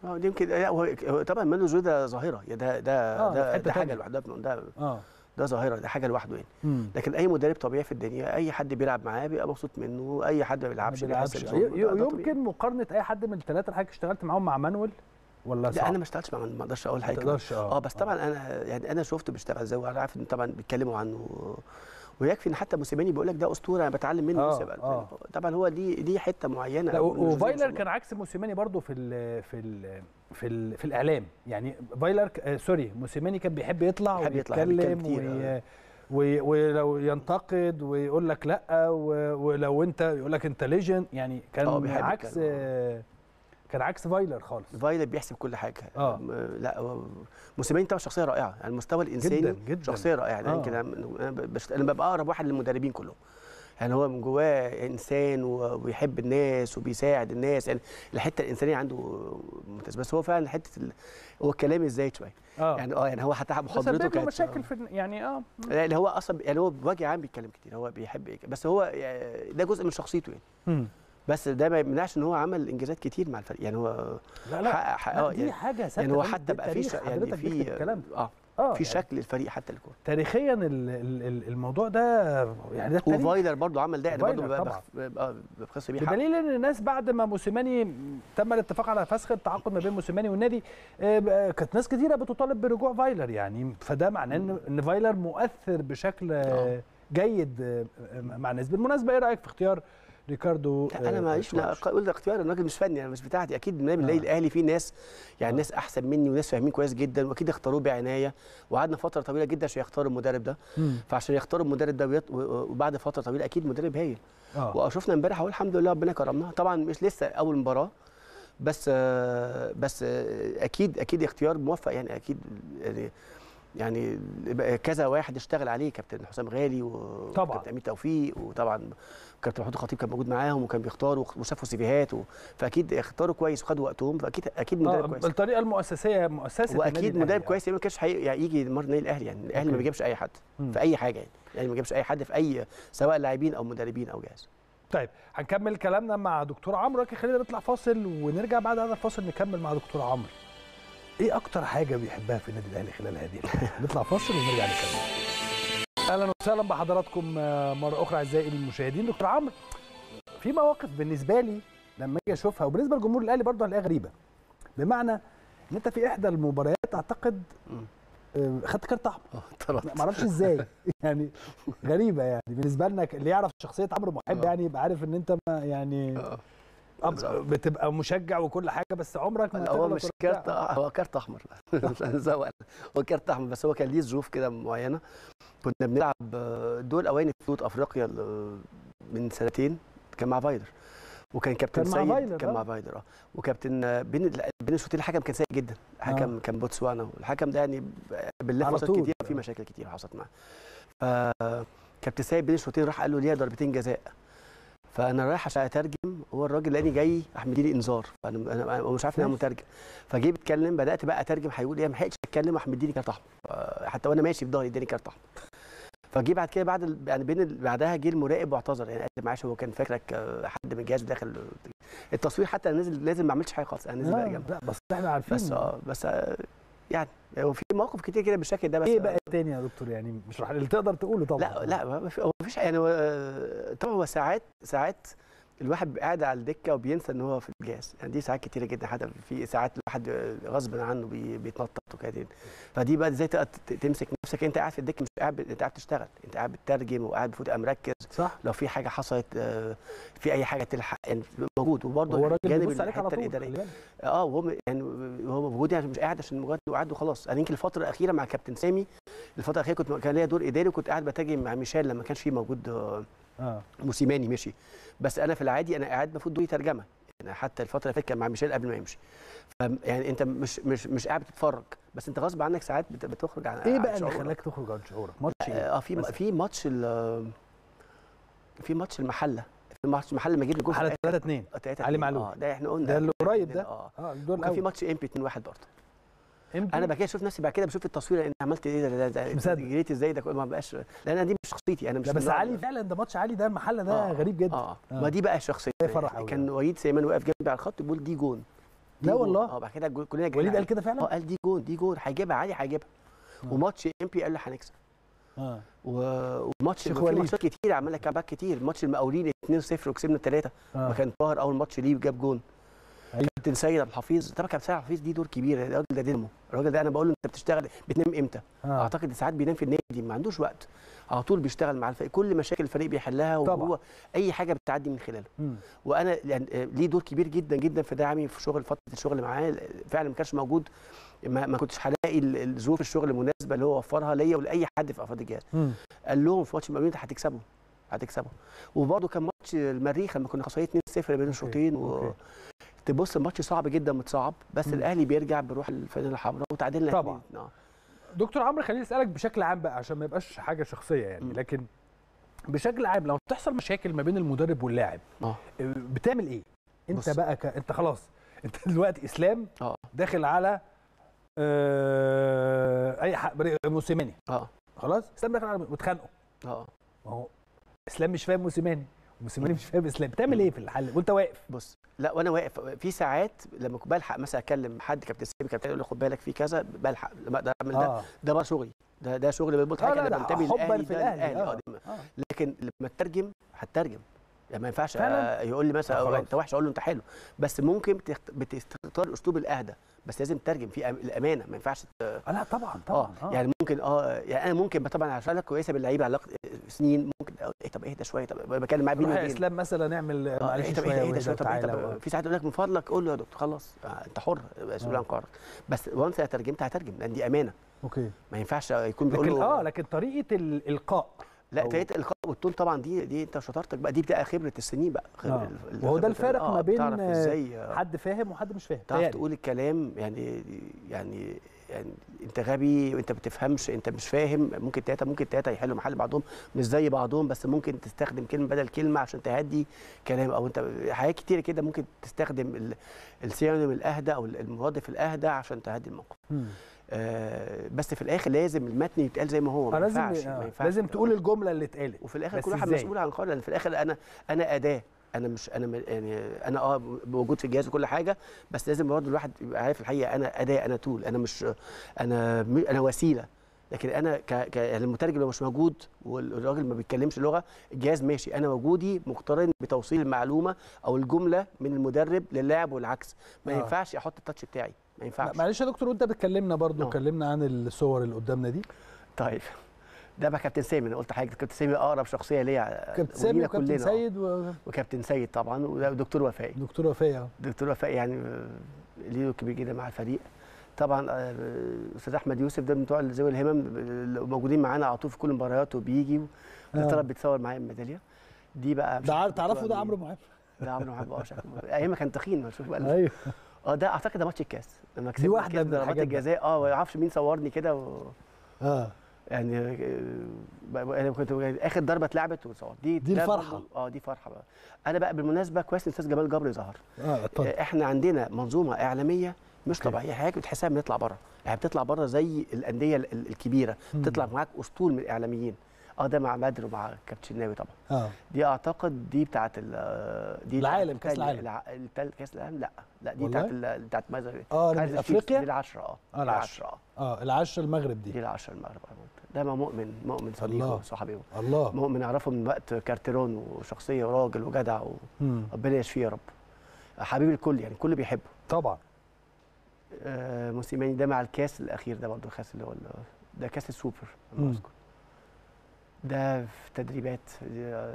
آه دي يمكن لا طبعا مانويل جوزيه ده ظاهرة. ده ده آه، ده, ده حاجة. لوحدها ده آه. ده ظاهرة ده حاجة لوحده يعني. مم. لكن أي مدرب طبيعي في الدنيا أي حد بيلعب معاه بيبقى مبسوط منه أي حد ما بيلعبش بيلعبش. يمكن مقارنة أي حد من الثلاثه اللي حضرتك اشتغلت معاهم مع مانويل ولا لا صعب؟ أنا ما اشتغلتش مع ما أقدرش أقول ما حاجة كده. تقدرش آه بس طبعا أنا يعني أنا شفته بيشتغل إزاي وأنا عارف إن طبعا بيتكلموا عنه ويكفي إن حتى موسيماني بيقول لك ده أسطورة أنا بتعلم منه آه، آه. طبعا هو دي دي حتة معينة لا ما وفايلر. كان عكس موسيماني برضه في ال في ال في ال في الإعلام يعني فايلر آه sorry موسيماني كان بيحب يطلع بيحب ويتكلم وي آه. وي- ولو ينتقد ويقول لك لأ ولو أنت يقول لك انت legend يعني آه، كان بيحب عكس آه، كان عكس فايلر خالص. فايلر بيحسب كل حاجة. آه. لا موسيماني طبعا شخصية رائعة يعني على المستوى الإنساني جدا جدا. شخصية رائعة. يعني آه. أنا بشت... أنا ببقى أقرب واحد للمدربين كلهم. يعني هو من جواه إنسان وبيحب الناس وبيساعد الناس. يعني الحتة الإنسانية عنده ممتاز بس هو فعلا حتة ال... هو الكلام إزاي شوية. آه. يعني آه يعني هو حتى محاضرته كانت مشاكل في يعني آه. اللي هو أصلا يعني هو بوجه عام بيتكلم كتير. هو بيحب بس هو يعني ده جزء من شخصيته يعني. بس ده ما يمنعش إن هو عمل إنجازات كتير مع الفريق يعني هو لا لا حقق حقق لا آه، دي يعني حاجة ثابتة يعني هو حتى بقى في يعني في الكلام آه آه في يعني شكل الفريق حتى الكوره تاريخيا ال- ال- ال- الموضوع ده يعني ده وفايلر برضو عمل ده أنا برضو فايلر ب- طبعاً. بخ- ب- بخص بيه. بدليل إن الناس بعد ما موسيماني تم الاتفاق على فسخ التعاقد ما بين موسيماني والنادي آه، كانت ناس كتيرة بتطالب برجوع فايلر يعني فده معناه ان إن فايلر مؤثر بشكل آه،. جيد مع الناس بالمناسبة إيه رأيك في اختيار ريكاردو لا أنا آه، ماليش لا ده اختيار أنا راجل مش فني أنا مش بتاعتي أكيد النادي آه. الأهلي فيه ناس يعني آه. ناس أحسن مني وناس فاهمين كويس جدا وأكيد اختاروه بعناية وقعدنا فترة طويلة جدا عشان يختاروا المدرب ده مم. فعشان يختاروا المدرب ده وبعد فترة طويلة أكيد مدرب هايل آه وشفنا امبارح اهو الحمد لله ربنا كرمنا طبعا مش لسه أول مباراة بس آه، بس آه، أكيد أكيد اختيار موفق يعني أكيد يعني يعني كذا واحد اشتغل عليه كابتن حسام غالي. وكابتن امين توفيق وطبعا كابتن محمود الخطيب كان موجود معاهم وكان بيختاروا وشافوا سيفيهات و... فأكيد اختاروا كويس وخدوا وقتهم فاكيد أكيد مدرب آه، كويس الطريقة المؤسسيه مؤسسة وأكيد. مدرب كويس يعني ما كانش حي... يعني يجي مرة النادي الأهلي يعني الأهلي ما. بيجيبش أي حد. في أي حاجة يعني يعني ما بيجيبش أي حد في أي سواء لاعبين أو مدربين أو جهاز طيب هنكمل كلامنا مع دكتور عمرو لكن خلينا نطلع فاصل ونرجع بعد هذا الفاصل نكمل مع دكتور عمرو إيه أكتر حاجة بيحبها في النادي الأهلي خلال هذه؟ نطلع فاصل ونرجع نكمل أهلا وسهلا بحضراتكم آه، مره أخرى اعزائي المشاهدين دكتور عمرو في مواقف بالنسبة لي لما أجي اشوفها وبالنسبه لجمهور الاهلي برضه هنلاقيها غريبه بمعنى ان انت في احدى المباريات اعتقد. آه، خدت كارت احمر آه ما أعرفش إزاي يعني غريبه يعني بالنسبة لنا اللي يعرف شخصيه عمرو محب آه. يعني يبقى عارف ان انت ما يعني آه. بتبقى مشجع وكل حاجة بس عمرك ما هو مش كارت. هو كارت احمر هو كارت احمر بس هو كان ليه ظروف كده معينه كنا بنلعب آه، دور تماني في بطوله أفريقيا ال- من سنتين كان مع فايلر. وكان كابتن كان مع سيد فايلر، كان آه. مع فايلر آه. وكابتن آه، بين بين الشوطين الحكم كان سيء جدا. الحكم كان بوتسوانا والحكم ده يعني بالله طول. كتير في مشاكل كتير حصلت معاه. فكابتن سيد بين الشوطين راح قال له ليها ضربتين جزاء فأنا رايح عشان أترجم هو الراجل لأني جاي راح مديني إنذار فأنا أنا مش عارف إن أنا. مترجم. فجيت بتكلم بدأت بقى أترجم هيقول إيه؟ ما لحقتش أتكلم راح مديني كارت أحمر. آه، حتى وأنا ماشي في ظهري اداني كارت أحمر. فجي بعد كده بعد ال- يعني بين ال- بعدها جه المراقب واعتذر. يعني قال معلش هو كان فاكرك آه، حد من الجهاز داخل التصوير حتى أنا نازل لازم ما عملتش حاجة خالص. أنا نازل بقى جنب لا بس إحنا عارفين. بس آه بس آه، يعني هو في مواقف كتير كده بالشكل ده بس إيه بقى تاني يا دكتور؟ يعني مش رح... اللي تقدر تقوله طبعا. لا لا ما في- هو مفيش يعني آه، طبعا هو ساعات ساعات الواحد بيبقى قاعد على الدكة وبينسى إن هو في الجهاز. يعني دي ساعات كتيرة جدا حتى في ساعات الواحد غصب عنه بي- بيتنطط وكده. فدي بقى إزاي تمسك نفسك. أنت قاعد في الدكة مش قاعد أنت قاعد تشتغل أنت قاعد بتترجم وقاعد بتبقى مركز صح. لو في حاجة حصلت آه، في أي حاجة تلحق يعني موجود. وبرضه هو راجل جانب بيبص عليك على الحتة طول الإدارية. آه وهو يعني هو موجود يعني مش قاعد عشان مجرد قاعد وخلاص. أنا يمكن الفترة الأخيرة مع كابتن سامي الفترة الأخيرة كنت كان ليا دور إداري وكنت قاعد بترجم مع ميشيل لما كانش فيه موجود آه، آه. موسيماني مشي بس أنا في العادي أنا قاعد المفروض دوري ترجمة. يعني حتى الفترة اللي فاتت كان مع ميشيل قبل ما يمشي. يعني أنت مش مش مش قاعد بتتفرج. بس أنت غصب عنك ساعات بت- بتخرج عن إيه بقى اللي. خلاك تخرج عن شعورك؟ ماتش آه في مثلا؟ في ماتش ال- في ماتش المحلة. في ماتش المحلة لما جيب الجول على 3 2 3 علي معلول. آه ده إحنا قلنا ده اللي قريب ده؟ آه. آه الدور وكان في الأول. ماتش إمبي 2 1 برضه. أنا بعد كده شفت نفسي بعد كده بشوف التصوير أنا عملت إيه ده ده. جريت إزاي ده ما بقاش لأن دي مش شخصيتي أنا مش بس علي. فعلا ده ماتش علي ده المحلة ده آه، غريب جدا آه آه. ما دي بقى فرح أوي كان وليد سليمان واقف جنبي على الخط بيقول دي جون لا. والله. آه بعد كده كلنا وليد قال. كده فعلا آه قال دي جون دي جون هيجيبها علي هيجيبها آه. وماتش امبي قال له هنكسب آه وماتش. ماتشات كتير عمل لك comeback كتير ماتش المقاولين 2-0 وكسبنا 3 ما آه كان طاهر أول ماتش ليه جاب جون. كابتن سيد عبد الحفيظ طبعا كابتن سيد عبد الحفيظ دي دور كبير الراجل ده دينامو الراجل ده أنا بقول له أنت بتشتغل بتنام إمتى؟ آه. أعتقد ساعات بينام في النادي ما عندوش وقت. على طول بيشتغل مع الفريق. كل مشاكل الفريق بيحلها طبعا. وهو أي حاجة بتعدي من خلاله مم. وأنا يعني آه، ليه دور كبير جدا جدا في دعمي في شغل فترة الشغل معاه. فعلا ما كانش موجود. ما, ما كنتش هلاقي ال- الظروف الشغل المناسبة اللي هو وفرها ليا ولأي حد في أفراد الجهاز. قال لهم في ماتش المقاولين هتكسبوا هتكسبوا وبرده كان ماتش المريخ لما كنا خسرانين 2-0 بين الشوطين و... تبص الماتش صعب جدا متصعب. بس مم. الأهلي بيرجع بروح الفانيلا الحمراء وتعادلنا طبعا. آه. دكتور عمرو خليني أسألك بشكل عام بقى عشان ما يبقاش حاجة شخصية يعني. مم. لكن بشكل عام لو تحصل مشاكل ما بين المدرب واللاعب آه. بتعمل إيه؟ أنت بص. بقى ك... أنت خلاص أنت دلوقتي إسلام آه. داخل على آه... أي حق موسيماني. آه. خلاص؟ إسلام داخل على واتخانقوا آه. ما هو إسلام مش فاهم موسيماني. موسيماني مش فاهم اسلام بتعمل إيه في الحل؟ وأنت واقف. بص لا وأنا واقف. في ساعات لما بلحق مثلا أكلم حد كابتن سامي كابتن يقول لي خد بالك في كذا بلحق. أعمل ده. آه. ده بقى شغلي. ده ده آه، حاجة لا، أنا ده بنتمي للاهلي ده الأهلي، آه. آه. لكن لما أترجم هترجم. ما ينفعش فعلاً؟ آه، يقول لي مثلا آه، آه. انت وحش أقول له انت حلو. بس ممكن بتختار الاسلوب الاهدى. بس لازم تترجم في الامانه ما ينفعش آه، لا طبعا آه طبعا آه. يعني ممكن آه يعني أنا ممكن طبعا عشان كويسة باللعيبة علاقة سنين ممكن إيه طب اهدى شوية طب بتكلم معاه بيني وبين إسلام مثلا نعمل آه معلش إيه طب شوية اهدى شوية طب إيه طب في ساعات يقول لك من فضلك قول له يا دكتور خلاص. آه، انت حر مسؤول آه. عن قرارك بس وانس ترجمت هترجم لأن دي أمانة. أوكي. ما ينفعش يكون بيقول لكن له آه لكن طريقة الالقاء لا طريقه الالقاء والتون طبعا دي دي أنت شطارتك بقى دي بقى خبرة السنين بقى خبرة آه. وهو ده الفارق آه، ما بين، آه، حد فاهم وحد مش فاهم تعرف. تقول الكلام يعني يعني يعني أنت غبي وأنت بتفهمش أنت مش فاهم ممكن تلاتة ممكن تلاتة يحلوا محل بعضهم مش زي بعضهم بس ممكن تستخدم كلمة بدل كلمة عشان تهدي كلام أو أنت حاجات كتير كده ممكن تستخدم ال- السينونيم الأهدى أو المرادف الأهدى عشان تهدي الموقف. آه بس في الآخر لازم المتن يتقال زي ما هو آه، ما لازم ينفعش آه، ما ينفعش. لازم تقول الجملة اللي اتقالت. وفي الآخر كل واحد؟ مسؤول عن قرار لأن في الآخر أنا أنا أداة. أنا مش أنا يعني أنا آه موجود في الجهاز وكل حاجة بس لازم برضه الواحد يبقى عارف الحقيقة أنا أداة أنا تول أنا مش أنا أنا وسيلة. لكن أنا ك... ك... يعني المترجم لو مش موجود والراجل ما بيتكلمش لغة الجهاز ماشي. أنا وجودي مقترن بتوصيل المعلومة أو الجملة من المدرب للاعب والعكس. ما آه. ينفعش أحط التاتش بتاعي. ما ينفعش. معلش يا دكتور وانت بتكلمنا برضو آه. اتكلمنا عن الصور اللي قدامنا دي. طيب. ده بقى كابتن سامي أنا قلت حاجة كابتن سامي أقرب شخصية ليا. كابتن سامي وكابتن آه. سيد ودكتور وكابتن سيد طبعا ودكتور وفائي وفاء. اهو دكتور وفاء يعني آه، ليه كبير جدا مع الفريق. طبعا آه، أستاذ أحمد يوسف ده من بتوع ذوي الهمم موجودين معانا على طول في كل المباريات وبيجي آه. طلب بيتصور معايا الميدالية. دي بقى ده تعرفوا ده عمرو. معاذ ده عمرو محب آه أيام كان تخين ما شوف بقى أيوه. آه ده اعتقد ده ماتش الكاس. لما كسبنا الكاس من ضربات. الجزاء آه ما أعرفش مين صورني كده و... آه. يعني آه، بقى- أنا كنت آخر ضربة اتلعبت وصور دي دي. برضو- آه دي فرحة بقى. أنا بقى بالمناسبة كويس إن أستاذ جمال جبري ظهر آه اتفضل. إحنا عندنا منظومة إعلامية مش. طبيعية حاجة بتحسها بنطلع بره. يعني بتطلع بره زي الأندية ال- ال- الكبيرة. بتطلع معاك أسطول من الإعلاميين. آه ده مع بدر ومع كابتن شناوي طبعا. آه. دي أعتقد دي بتاعت ال- دي العالم، كأس العالم. الع- التال- كأس العالم؟ لا. لا دي؟ بتاعت ال- بتاعت ماذا آه من أفريقيا؟ دي العشرة آه. آه دي العشرة. آه. آه العشرة المغرب دي. دي العشرة المغرب ده ما مؤمن مؤمن صديقه الله. وصاحبي الله. مؤمن أعرفه من وقت كارتيرون وشخصية وراجل وجدع. وربنا يشفيه يا رب. حبيب الكل يعني الكل بيحبه. طبعا. آه، موسيماني ده مع الكاس الأخير ده برضه الكاس اللي هو ده كاس السوبر. اذكر ده في تدريبات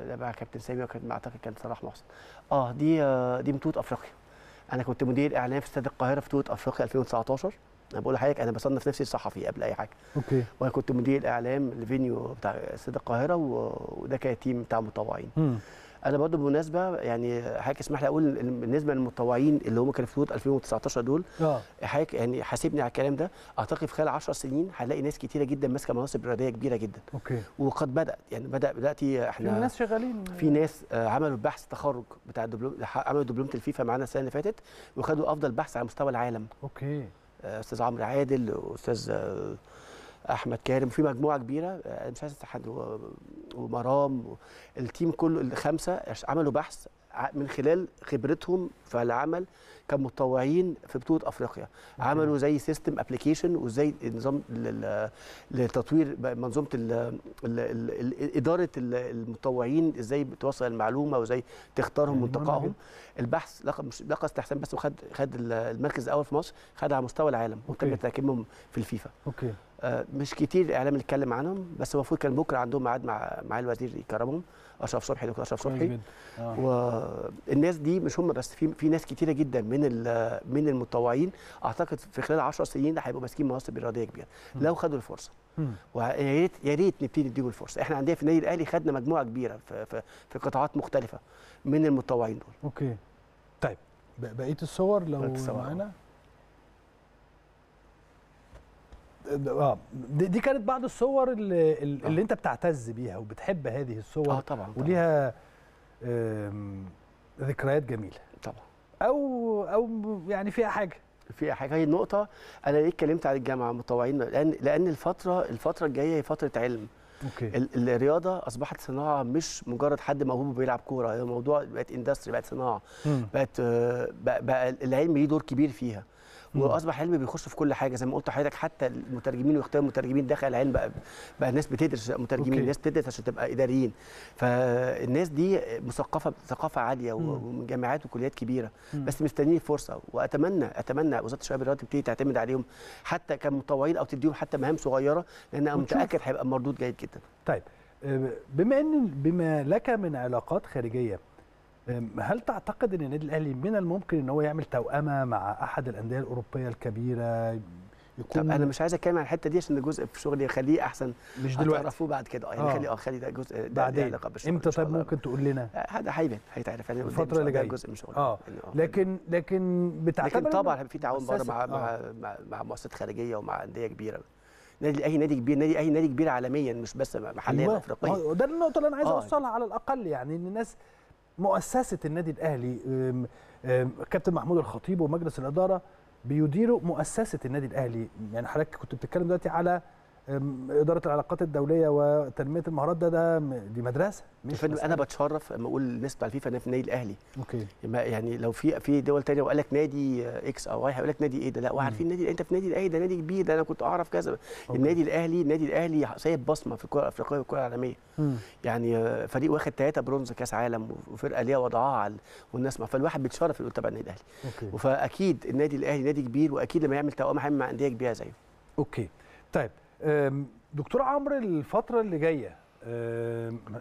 ده مع كابتن سامي وكان اعتقد كان صلاح محسن. آه دي آه، دي بطوله أفريقيا. أنا كنت مدير إعلام في استاد القاهرة في بطوله أفريقيا 2019 أنا بقول لحضرتك أنا بصنف نفسي صحفي قبل أي حاجة. okay. وأنا كنت مدير إعلام ال venue بتاع استاد القاهرة وده كان team بتاع متطوعين. أنا برضه بالمناسبة يعني حضرتك اسمح لي أقول بالنسبة للمتطوعين اللي هم كانوا في بطوله 2019 دول آه. حضرتك يعني حاسبني على الكلام ده أعتقد في خلال 10 سنين هنلاقي ناس كتيرة جدا ماسكة مناصب رياضيه كبيرة جدا. okay. وقد بدأت يعني بدا دلوقتي في إحنا ناس شغالين. في ناس آه، عملوا بحث تخرج بتاع الدبلوم عملوا دبلومة الفيفا معانا السنة اللي فاتت وخدوا أفضل بحث على مستوى العالم. okay. آه، أستاذ عمرو عادل واستاذ آه، أحمد كارم في مجموعة كبيرة آه، حد و- ومرام ال team كله الخمسة عملوا بحث من خلال خبرتهم في العمل كمتطوعين في بطولة أفريقيا. عملوا زي system application وازاي نظام لتطوير منظومة ال ال ال ال إدارة ال- المتطوعين إزاي بتوصل المعلومة وإزاي تختارهم جدا. البحث لقى استحسان بس وخد خد ال- المركز الأول في مصر خد على مستوى العالم وتم. تكريمهم في الفيفا. okay. آه، مش كتير الاعلام اللي اتكلم عنهم بس المفروض كان بكرة عندهم ميعاد مع مع الوزير يكرمهم أشرف صبحي دكتور أشرف صبحي. آه. والناس دي مش هم بس في في ناس كتيرة جدا من من المتطوعين. أعتقد في خلال 10 سنين هيبقوا ماسكين مناصب رياضيه كبيرة. لو خدوا الفرصة. ويا ريت يا ريت نبتدي نديهم الفرصة. إحنا عندنا في النادي الأهلي خدنا مجموعة كبيرة في في, في قطاعات مختلفة من المتطوعين دول. okay. طيب بقية الصور لو معانا؟ آه دي, دي كانت بعض الصور اللي, اللي آه. انت بتعتز بيها وبتحب هذه الصور. آه طبعا طبعا, وليها ذكريات جميلة. طبعا. أو أو يعني فيها حاجة. في حاجة. هي النقطة أنا ليه اتكلمت عن الجماعة المتطوعين لأن لأن الفترة الفترة الجاية هي فترة علم. okay. ال- الرياضة أصبحت صناعة مش مجرد حد موهوب بيلعب كورة. هي موضوع بقت industry بقت صناعة. بقت آه، بقى, بقى العلم ليه دور كبير فيها. واصبح علم بيخش في كل حاجة زي ما قلت لحضرتك حتى المترجمين واختيار المترجمين دخل العلم بقى بقى الناس بتدرس مترجمين okay. الناس بتدرس عشان تبقى إداريين فالناس دي مثقفة ثقافة عالية. ومن جامعات وكليات كبيرة مم. بس مستنيين فرصه وأتمنى أتمنى وزارة الشباب والرياضة تبتدي تعتمد عليهم حتى كمتطوعين أو تديهم حتى مهام صغيرة لأن أنا. متأكد هيبقى مردود جيد جدا طيب آه، بما إن بما لك من علاقات خارجية هل تعتقد إن النادي الأهلي من الممكن إن هو يعمل توأمة مع أحد الأندية الأوروبية الكبيرة؟ يكون طب أنا مش عايز أتكلم عن الحتة دي عشان ده جزء في شغلي خليه أحسن. مش دلوقتي. هتعرفوه بعد كده. آه يعني آه. خلي آه خلي ده جزء ده بعدين. علاقة بالشغل إمتى طيب. ممكن تقول لنا؟ آه، هذا هيبان هيتعرف. يعني شاء اللي جاية. جزء من شغلي. آه. لكن لكن بتعتبر لكن طبعا في تعاون بره مع آه. مع مع, مع مؤسسات خارجية ومع أندية كبيرة. نادي اي نادي كبير نادي اي نادي كبير عالميا مش بس محليا أيوة. افريقيا. آه، ده النقطة اللي أنا عايز آه. أوصلها على الأقل يعني إن الناس مؤسسة النادي الأهلي كابتن محمود الخطيب ومجلس الإدارة بيديروا مؤسسة النادي الأهلي. يعني حضرتك كنت بتتكلم دلوقتي على إدارة العلاقات الدولية وتنمية المهارات ده ده دي مدرسة مش فندم أنا. بتشرف لما أقول للناس بتاع الفيفا أنا في النادي الأهلي. okay. يعني لو في في دول تانية وقال لك نادي X أو Y هيقول لك نادي إيه ده؟ لا وعارفين النادي أنت في نادي الأهلي ده نادي كبير ده أنا كنت أعرف كذا. okay. النادي الأهلي النادي الأهلي سايب بصمة في الكرة الافريقيه والكره العالمية. يعني فريق واخد ثلاثة برونز كأس عالم وفرقة ليها وضعها والناس فالواحد بيتشرف انه تبع النادي الأهلي. okay. فأكيد النادي الأهلي نادي كبير وأكيد لما يعمل توأمة هيعمل مع أندية كبيرة زيه. أوكي. طيب دكتور عمرو الفترة اللي جاية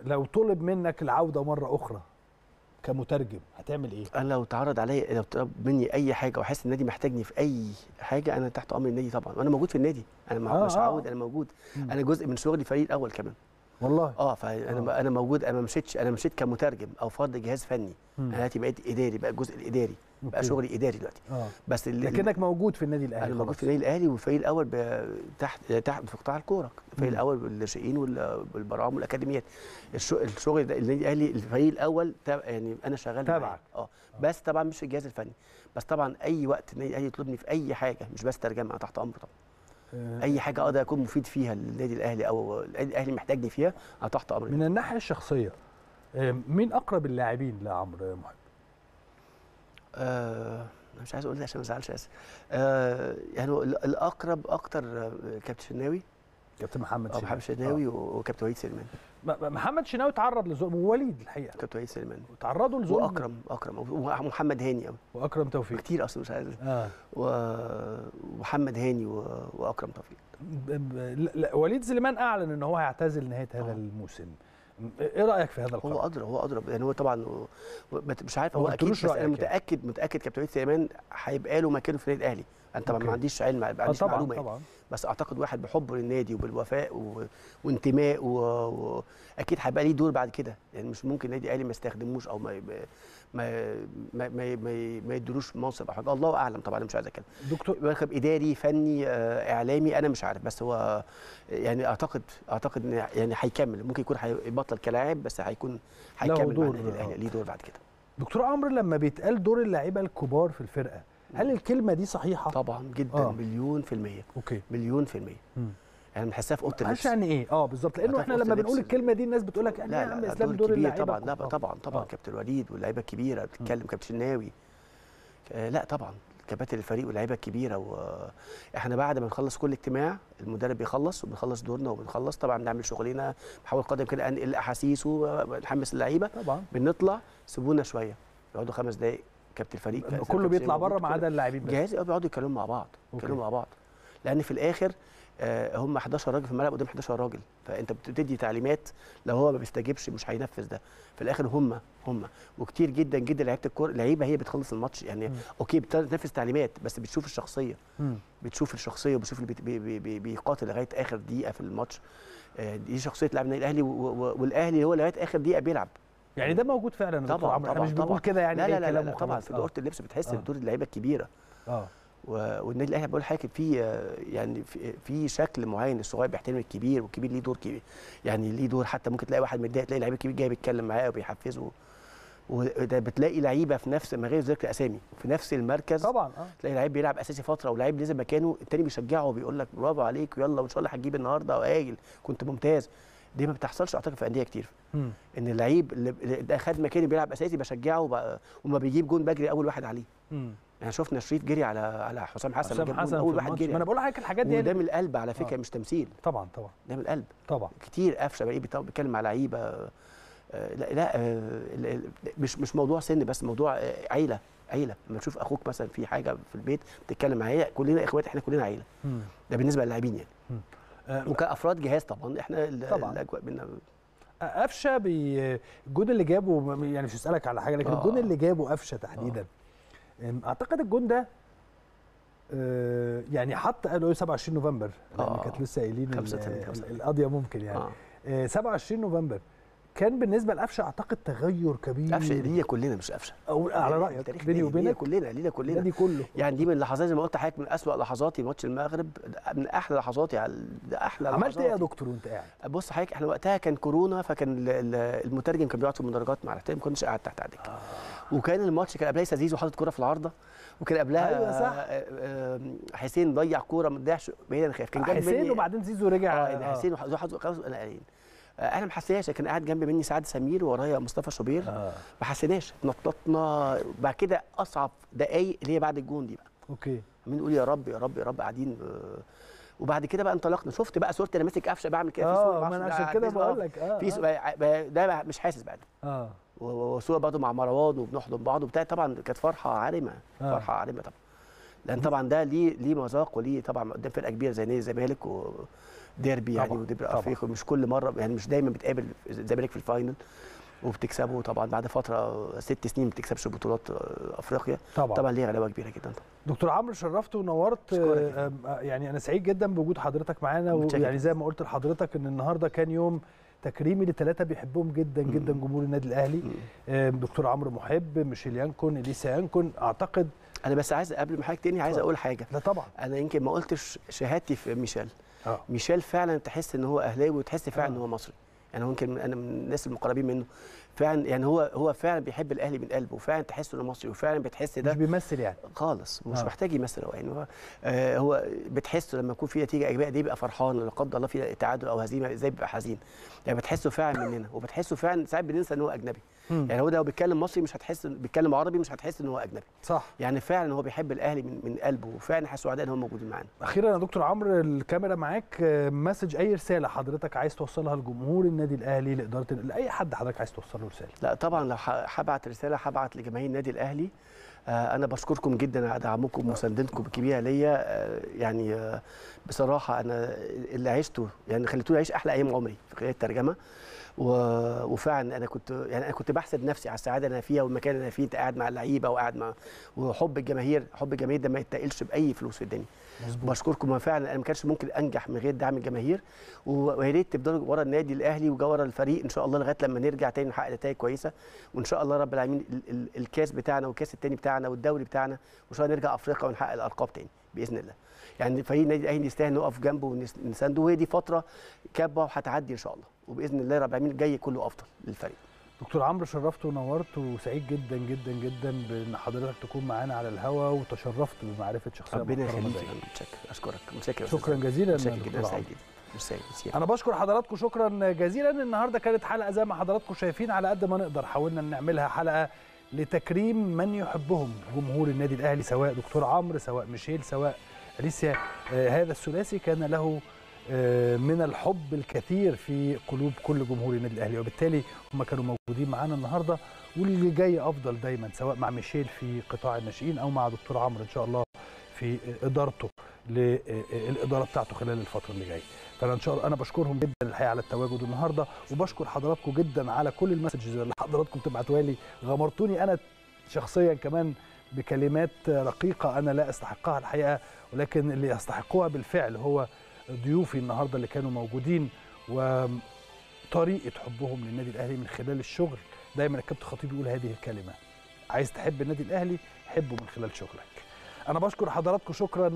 لو طلب منك العودة مرة أخرى كمترجم هتعمل إيه؟ أنا لو اتعرض عليا لو طلب مني أي حاجة واحس النادي محتاجني في أي حاجة أنا تحت أمر النادي طبعا. وأنا موجود في النادي. أنا آه، مش آه. عاود أنا موجود. مم. أنا جزء من شغلي فريق الأول كمان. والله آه فأنا آه. أنا موجود أنا ما مشيتش أنا مشيت كمترجم أو فرد جهاز فني مم. أنا دلوقتي بقيت إداري بقى الجزء الاداري بقى أوكي. شغلي إداري دلوقتي آه بس اللي لكنك موجود في النادي الأهلي أنا موجود. في النادي الأهلي والفريق الأول تحت تحت في قطاع الكورة الفريق مم. الأول بالناشئين وال- والبراعم والأكاديميات الشغل, ده النادي الأهلي الفريق الأول يعني أنا شغال. تبعك. آه بس طبعا مش في الجهاز الفني بس طبعا أي وقت النادي الأهلي يطلبني في أي حاجة مش بس ترجمة أنا تحت امره طبعا آه، أي حاجة أقدر أكون مفيد فيها للنادي الأهلي أو النادي الأهلي محتاجني فيها أنا تحت امري من الناحية الشخصية آه، مين أقرب اللاعبين لعمرو محب؟ آه مش عايز أقول ده عشان ما أزعلش اسف آه يعني الأقرب أكتر آه، كابتن شناوي كابتن محمد أو محمد شناوي. وكابتن وليد سليمان. آه. محمد شناوي تعرض لظلم ووليد الحقيقة. كابتن وليد سليمان. تعرضوا لظلم. وأكرم أكرم. ومحمد هاني. أوي. وأكرم توفيق. كتير أصلا مش عايز. آه. و- ومحمد هاني وأكرم توفيق. لا- وليد سليمان أعلن إن هو هيعتزل نهاية هذا آه. الموسم. إيه رأيك في هذا هو القرار أدرى هو أدرى. يعني هو طبعا هو- هو مش عارف هو هو أكيد بس أنا يعني. متأكد متأكد كابتن وليد سليمان هيبقى له مكانه في النادي الأهلي. أنا طبعا أوكي. ما عنديش علم ما آه عنديش طبعا معلومة يعني. طبعا بس أعتقد واحد بحبه للنادي وبالوفاء و... وانتماء واكيد و... هيبقى ليه دور بعد كده يعني مش ممكن النادي الاهلي ما يستخدموش أو ما. ما ما ما, ما, ما يدروش منصب أو حاجة الله أعلم طبعا أنا مش عايز أتكلم دكتور مركب إداري فني آه، إعلامي أنا مش عارف بس هو يعني أعتقد أعتقد إن يعني هيكمل ممكن يكون هيبطل كلاعب بس هيكون هيكمل دور، مع النادي آه. الاهلي ليه دور بعد كده دكتور عمرو لما بيتقال دور اللعيبة الكبار في الفرقة هل الكلمة دي صحيحة؟ طبعا جدا. آه. مليون في المية. أوكي. مليون في المية. مم. يعني بنحسها في أوضة اللبس يعني إيه؟ آه بالظبط. لأنه إحنا لما بنقول ال- الكلمة دي الناس بتقول لك يعني لا لا إسلام دور اللعيبة. طبعا. لا الكبار. طبعا طبعا. آه. كابتن وليد واللعيبه الكبيره بتتكلم كابتن شناوي آه، لا طبعا. كباتن الفريق واللعيبه الكبيره وإحنا بعد ما نخلص كل اجتماع المدرب بيخلص وبنخلص دورنا وبنخلص. طبعا بنعمل شغلنا بحاول قدر كده انقل الأحاسيس ونحمس اللعيبة. طبعا. بنطلع سيبونا شوية. يقعدوا خمس دقائق كابتن الفريق كله بيطلع بره ما عدا اللاعبين جهاز بيقعدوا يتكلموا مع بعض. يتكلموا مع بعض. لأن في الآخر آه، هم 11 راجل في الملعب قدام 11 راجل. فأنت بتدي تعليمات لو هو ما بيستجيبش مش هينفذ ده. في الآخر هم هم. وكتير جدا جدا لعيبة الكورة لعيبة هي بتخلص الماتش. يعني مم. okay بتنفذ تعليمات بس بتشوف الشخصية. مم. بتشوف الشخصية وبتشوف اللي بي- بي- بي- بي- بيقاتل لغاية آخر دقيقة في الماتش. آه، دي شخصية لاعب النادي الأهلي والأهلي هو لغاية آخر دقيقة بيلعب. يعني ده موجود فعلا يا دكتور طبعا عمرو. إحنا طبعا مش بنقول طبعا. كده يعني لا لا لا, لا طبعا. في آه. اوضه اللبس بتحس آه. بدور اللعيبه الكبيره آه. والنادي الاهلي بقول حاجة في آه، يعني في, شكل معين الصغير بيحترم الكبير والكبير ليه دور كبير. يعني ليه دور حتى ممكن تلاقي واحد متضايق تلاقي لعيب الكبير جاي بيتكلم معاه وبيحفزه. وده بتلاقي لعيبة في نفس من غير ذكر أسامي في نفس المركز. طبعا آه. تلاقي لعيب بيلعب أساسي فترة ولعيب نزل مكانه التاني بيشجعه وبيقول لك برافو عليك ويلا وإن شاء الله هتجيب النهارده وقايل كنت ممتاز. دي ما بتحصلش أعتقد في أندية كتير. مم. إن اللعيب اللي ده خد مكاني بيلعب أساسي بشجعه وما بيجيب جون بجري أول واحد عليه. مم. يعني شفنا شريف جري على على حسام حسن حسام حسن أول واحد. جري. ما أنا بقول لحضرتك الحاجات دي وده يعني- من القلب على فكرة آه. مش تمثيل. طبعا طبعا. ده من القلب. طبعا. كتير قفشة بلاقيه بيط- بيتكلم على لعيبة آه، لا لا آه، مش مش موضوع سن بس موضوع آه، عيلة عيلة. لما تشوف أخوك مثلا في حاجة في البيت بتتكلم معاه كلنا إخوات إحنا كلنا عيلة. ده بالنسبة للاعبين يعني. وكأفراد جهاز طبعا. إحنا طبعاً. الأجواء بينا. قفشة بي الجون اللي جابه يعني مش هسألك على حاجة لكن آه. الجون اللي جابه قفشة تحديدا. أم، أعتقد الجون ده آه، يعني حط قالوا إيه 27 نوفمبر لأن آه. كانت لسه قايلين ال- 35 ال- القضية ممكن يعني. آه، 27 نوفمبر. كان بالنسبة لقفشة أعتقد تغير كبير. قفشة لينا كلنا مش قفشة. أو على رأيك التاريخ بيني وبينك كلنا لينا كلنا. النادي كله. يعني دي من اللحظات زي ما قلت لحضرتك من أسوأ لحظاتي ماتش المغرب. من أحلى لحظاتي على أحلى عملت إيه يا لحظاتي. دكتور وأنت قاعد؟ بص حضرتك إحنا وقتها كان كورونا فكان ال- ال- المترجم كان بيقعد في المدرجات مع ما كنتش قاعد تحت على الدكة. وكان الماتش كان قبلها زيزو حاطط كوره في العارضة وكان قبلها أيوة صح. آه، آه، حسين ضيع كورة ما ضيعش بعيد أنا خايف. كان جنب حسين وبعدين زيزو رجع. آه حسين وزيزو خلاص آه، أنا ما حسيناش. كان قاعد جنب مني سعد سمير ورايا مصطفى شوبير. آه. ما حسيناش. نططنا بعد كده أصعب دقايق اللي هي بعد الجون دي بقى. أوكي. مين يقول يا رب يا رب يا رب قاعدين آه، وبعد كده بقى انطلقنا. شفت بقى صورتي أنا ماسك قفشة بعمل كده. في آه ما أنا ده عشان كده. بقول لك آه في آه. ده بقى مش حاسس بعد. آه. وصورة برضه مع مروان وبنحضن بعض وبتاع. طبعا كانت فرحة عارمة. آه. فرحة عارمة طبعا. لأن طبعا ده ليه ليه مذاق وليه طبعا قدام فرقة كبيرة زي نادي الزمالك وديربي يعني وديربي. افريقيا مش كل مرة يعني مش دايما بتقابل الزمالك في ال final وبتكسبه طبعا بعد فترة ست سنين ما بتكسبش بطولات آه، أفريقيا طبعا طبعا ليه غلاوة كبيرة جدا طبعا دكتور عمرو شرفت ونورت آه، آه، يعني أنا سعيد جدا بوجود حضرتك معانا. ويعني زي ما قلت لحضرتك إن النهارده كان يوم تكريمي لثلاثه بيحبهم جدا. جدا جمهور النادي الأهلي دكتور عمرو محب ميشيل يانكون إليسا يانكون أعتقد أنا بس عايز قبل ما حضرتك تاني عايز. أقول حاجة. لا طبعا. أنا يمكن ما قلتش شهادتي في ميشيل. آه. ميشيل فعلا تحس إن هو أهلاوي وتحس فعلا آه. إن هو مصري. يعني هو يمكن أنا من الناس المقربين منه. فعلا يعني هو هو فعلا بيحب الأهلي من قلبه وفعلا تحس إنه مصري وفعلا بتحس مش ده بيمثل يعني. خالص. مش آه. محتاج يمثل هو يعني. هو آه هو بتحسه لما يكون في نتيجة ايجابيه دي بيبقى فرحان لا قدر الله في تعادل أو هزيمة إزاي بيبقى حزين؟ يعني بتحسه فعلا مننا. وبتحسه فعلا ساعات بننسى إن هو أجنبي. مم. يعني هو ده لو بيتكلم مصري مش هتحس بيتكلم عربي مش هتحس إن هو أجنبي. صح. يعني فعلا هو بيحب الأهلي من, من قلبه وفعلا إحنا سعداء إن هم موجودين معانا. أخيرا يا دكتور عمرو الكاميرا معاك آه، مسج أي رسالة حضرتك عايز توصلها لجمهور النادي الأهلي لإدارة لأي حد حضرتك عايز توصل له رسالة؟ لا طبعا لو هبعت رسالة هبعت لجماهير النادي الأهلي. آه أنا بشكركم جدا على دعمكم ومساندتكم الكبيره ليا. آه يعني بصراحة أنا اللي عشته يعني خليتوني أعيش أحلى أيام عمري في خلال الترجمة. وفعلا أنا كنت يعني أنا كنت بحسد نفسي على السعادة اللي أنا فيها والمكان اللي أنا فيه أنت قاعد مع اللعيبة وقاعد مع وحب الجماهير حب الجماهير ده ما يتقلش بأي فلوس في الدنيا. مظبوط. بشكركم وفعلا أنا ما كانش ممكن أنجح من غير دعم الجماهير ويا ريت تفضلوا ورا النادي الأهلي ورا الفريق إن شاء الله لغاية لما نرجع تاني نحقق نتائج كويسة وإن شاء الله رب العالمين ال- ال- الكاس بتاعنا والكاس التاني بتاعنا والدوري بتاعنا وإن شاء الله نرجع أفريقيا ونحقق الألقاب تاني بإذن الله. يعني فريق النادي الأهلي يستاهل نقف جنبه ونسانده وهي دي فترة كابه وهتعدي إن شاء الله. وبإذن الله رب العالمين الجاي كله أفضل للفريق. دكتور عمرو شرفت ونورت وسعيد جدا جدا جدا بإن حضرتك تكون معانا على الهوا وتشرفت بمعرفة شخصية ربنا يخليك أشكرك. متشكر أستاذ شكرا جزيلا متشكر جدا سعيد جدا. أنا بشكر حضراتكم شكرا جزيلا. النهارده كانت حلقة زي ما حضراتكم شايفين على قد ما نقدر. حاولنا نعملها حلقة لتكريم من يحبهم. جمهور النادي الأهلي سواء دكتور عمرو سواء ميشيل سواء أليسيا. آه هذا الثلاثي كان له من الحب الكثير في قلوب كل جمهور النادي الأهلي. وبالتالي هم كانوا موجودين معانا النهارده واللي جاي أفضل دايما سواء مع ميشيل في قطاع الناشئين أو مع دكتور عمرو إن شاء الله في إدارته للاداره بتاعته خلال الفترة اللي جاية. فأنا إن شاء الله أنا بشكرهم جدا الحقيقة على التواجد النهارده وبشكر حضراتكم جدا على كل المسجز اللي حضراتكم بتبعتوها لي. غمرتوني أنا شخصيا كمان بكلمات رقيقة أنا لا أستحقها الحقيقة ولكن اللي يستحقوها بالفعل هو ضيوفي النهارده اللي كانوا موجودين وطريقة حبهم للنادي الأهلي من خلال الشغل. دايما الكابتن خطيب يقول هذه الكلمة. عايز تحب النادي الأهلي؟ حبه من خلال شغلك. أنا بشكر حضراتكم شكرا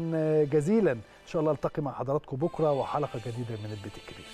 جزيلا. إن شاء الله ألتقي مع حضراتكم بكرة وحلقة جديدة من البيت الكبير.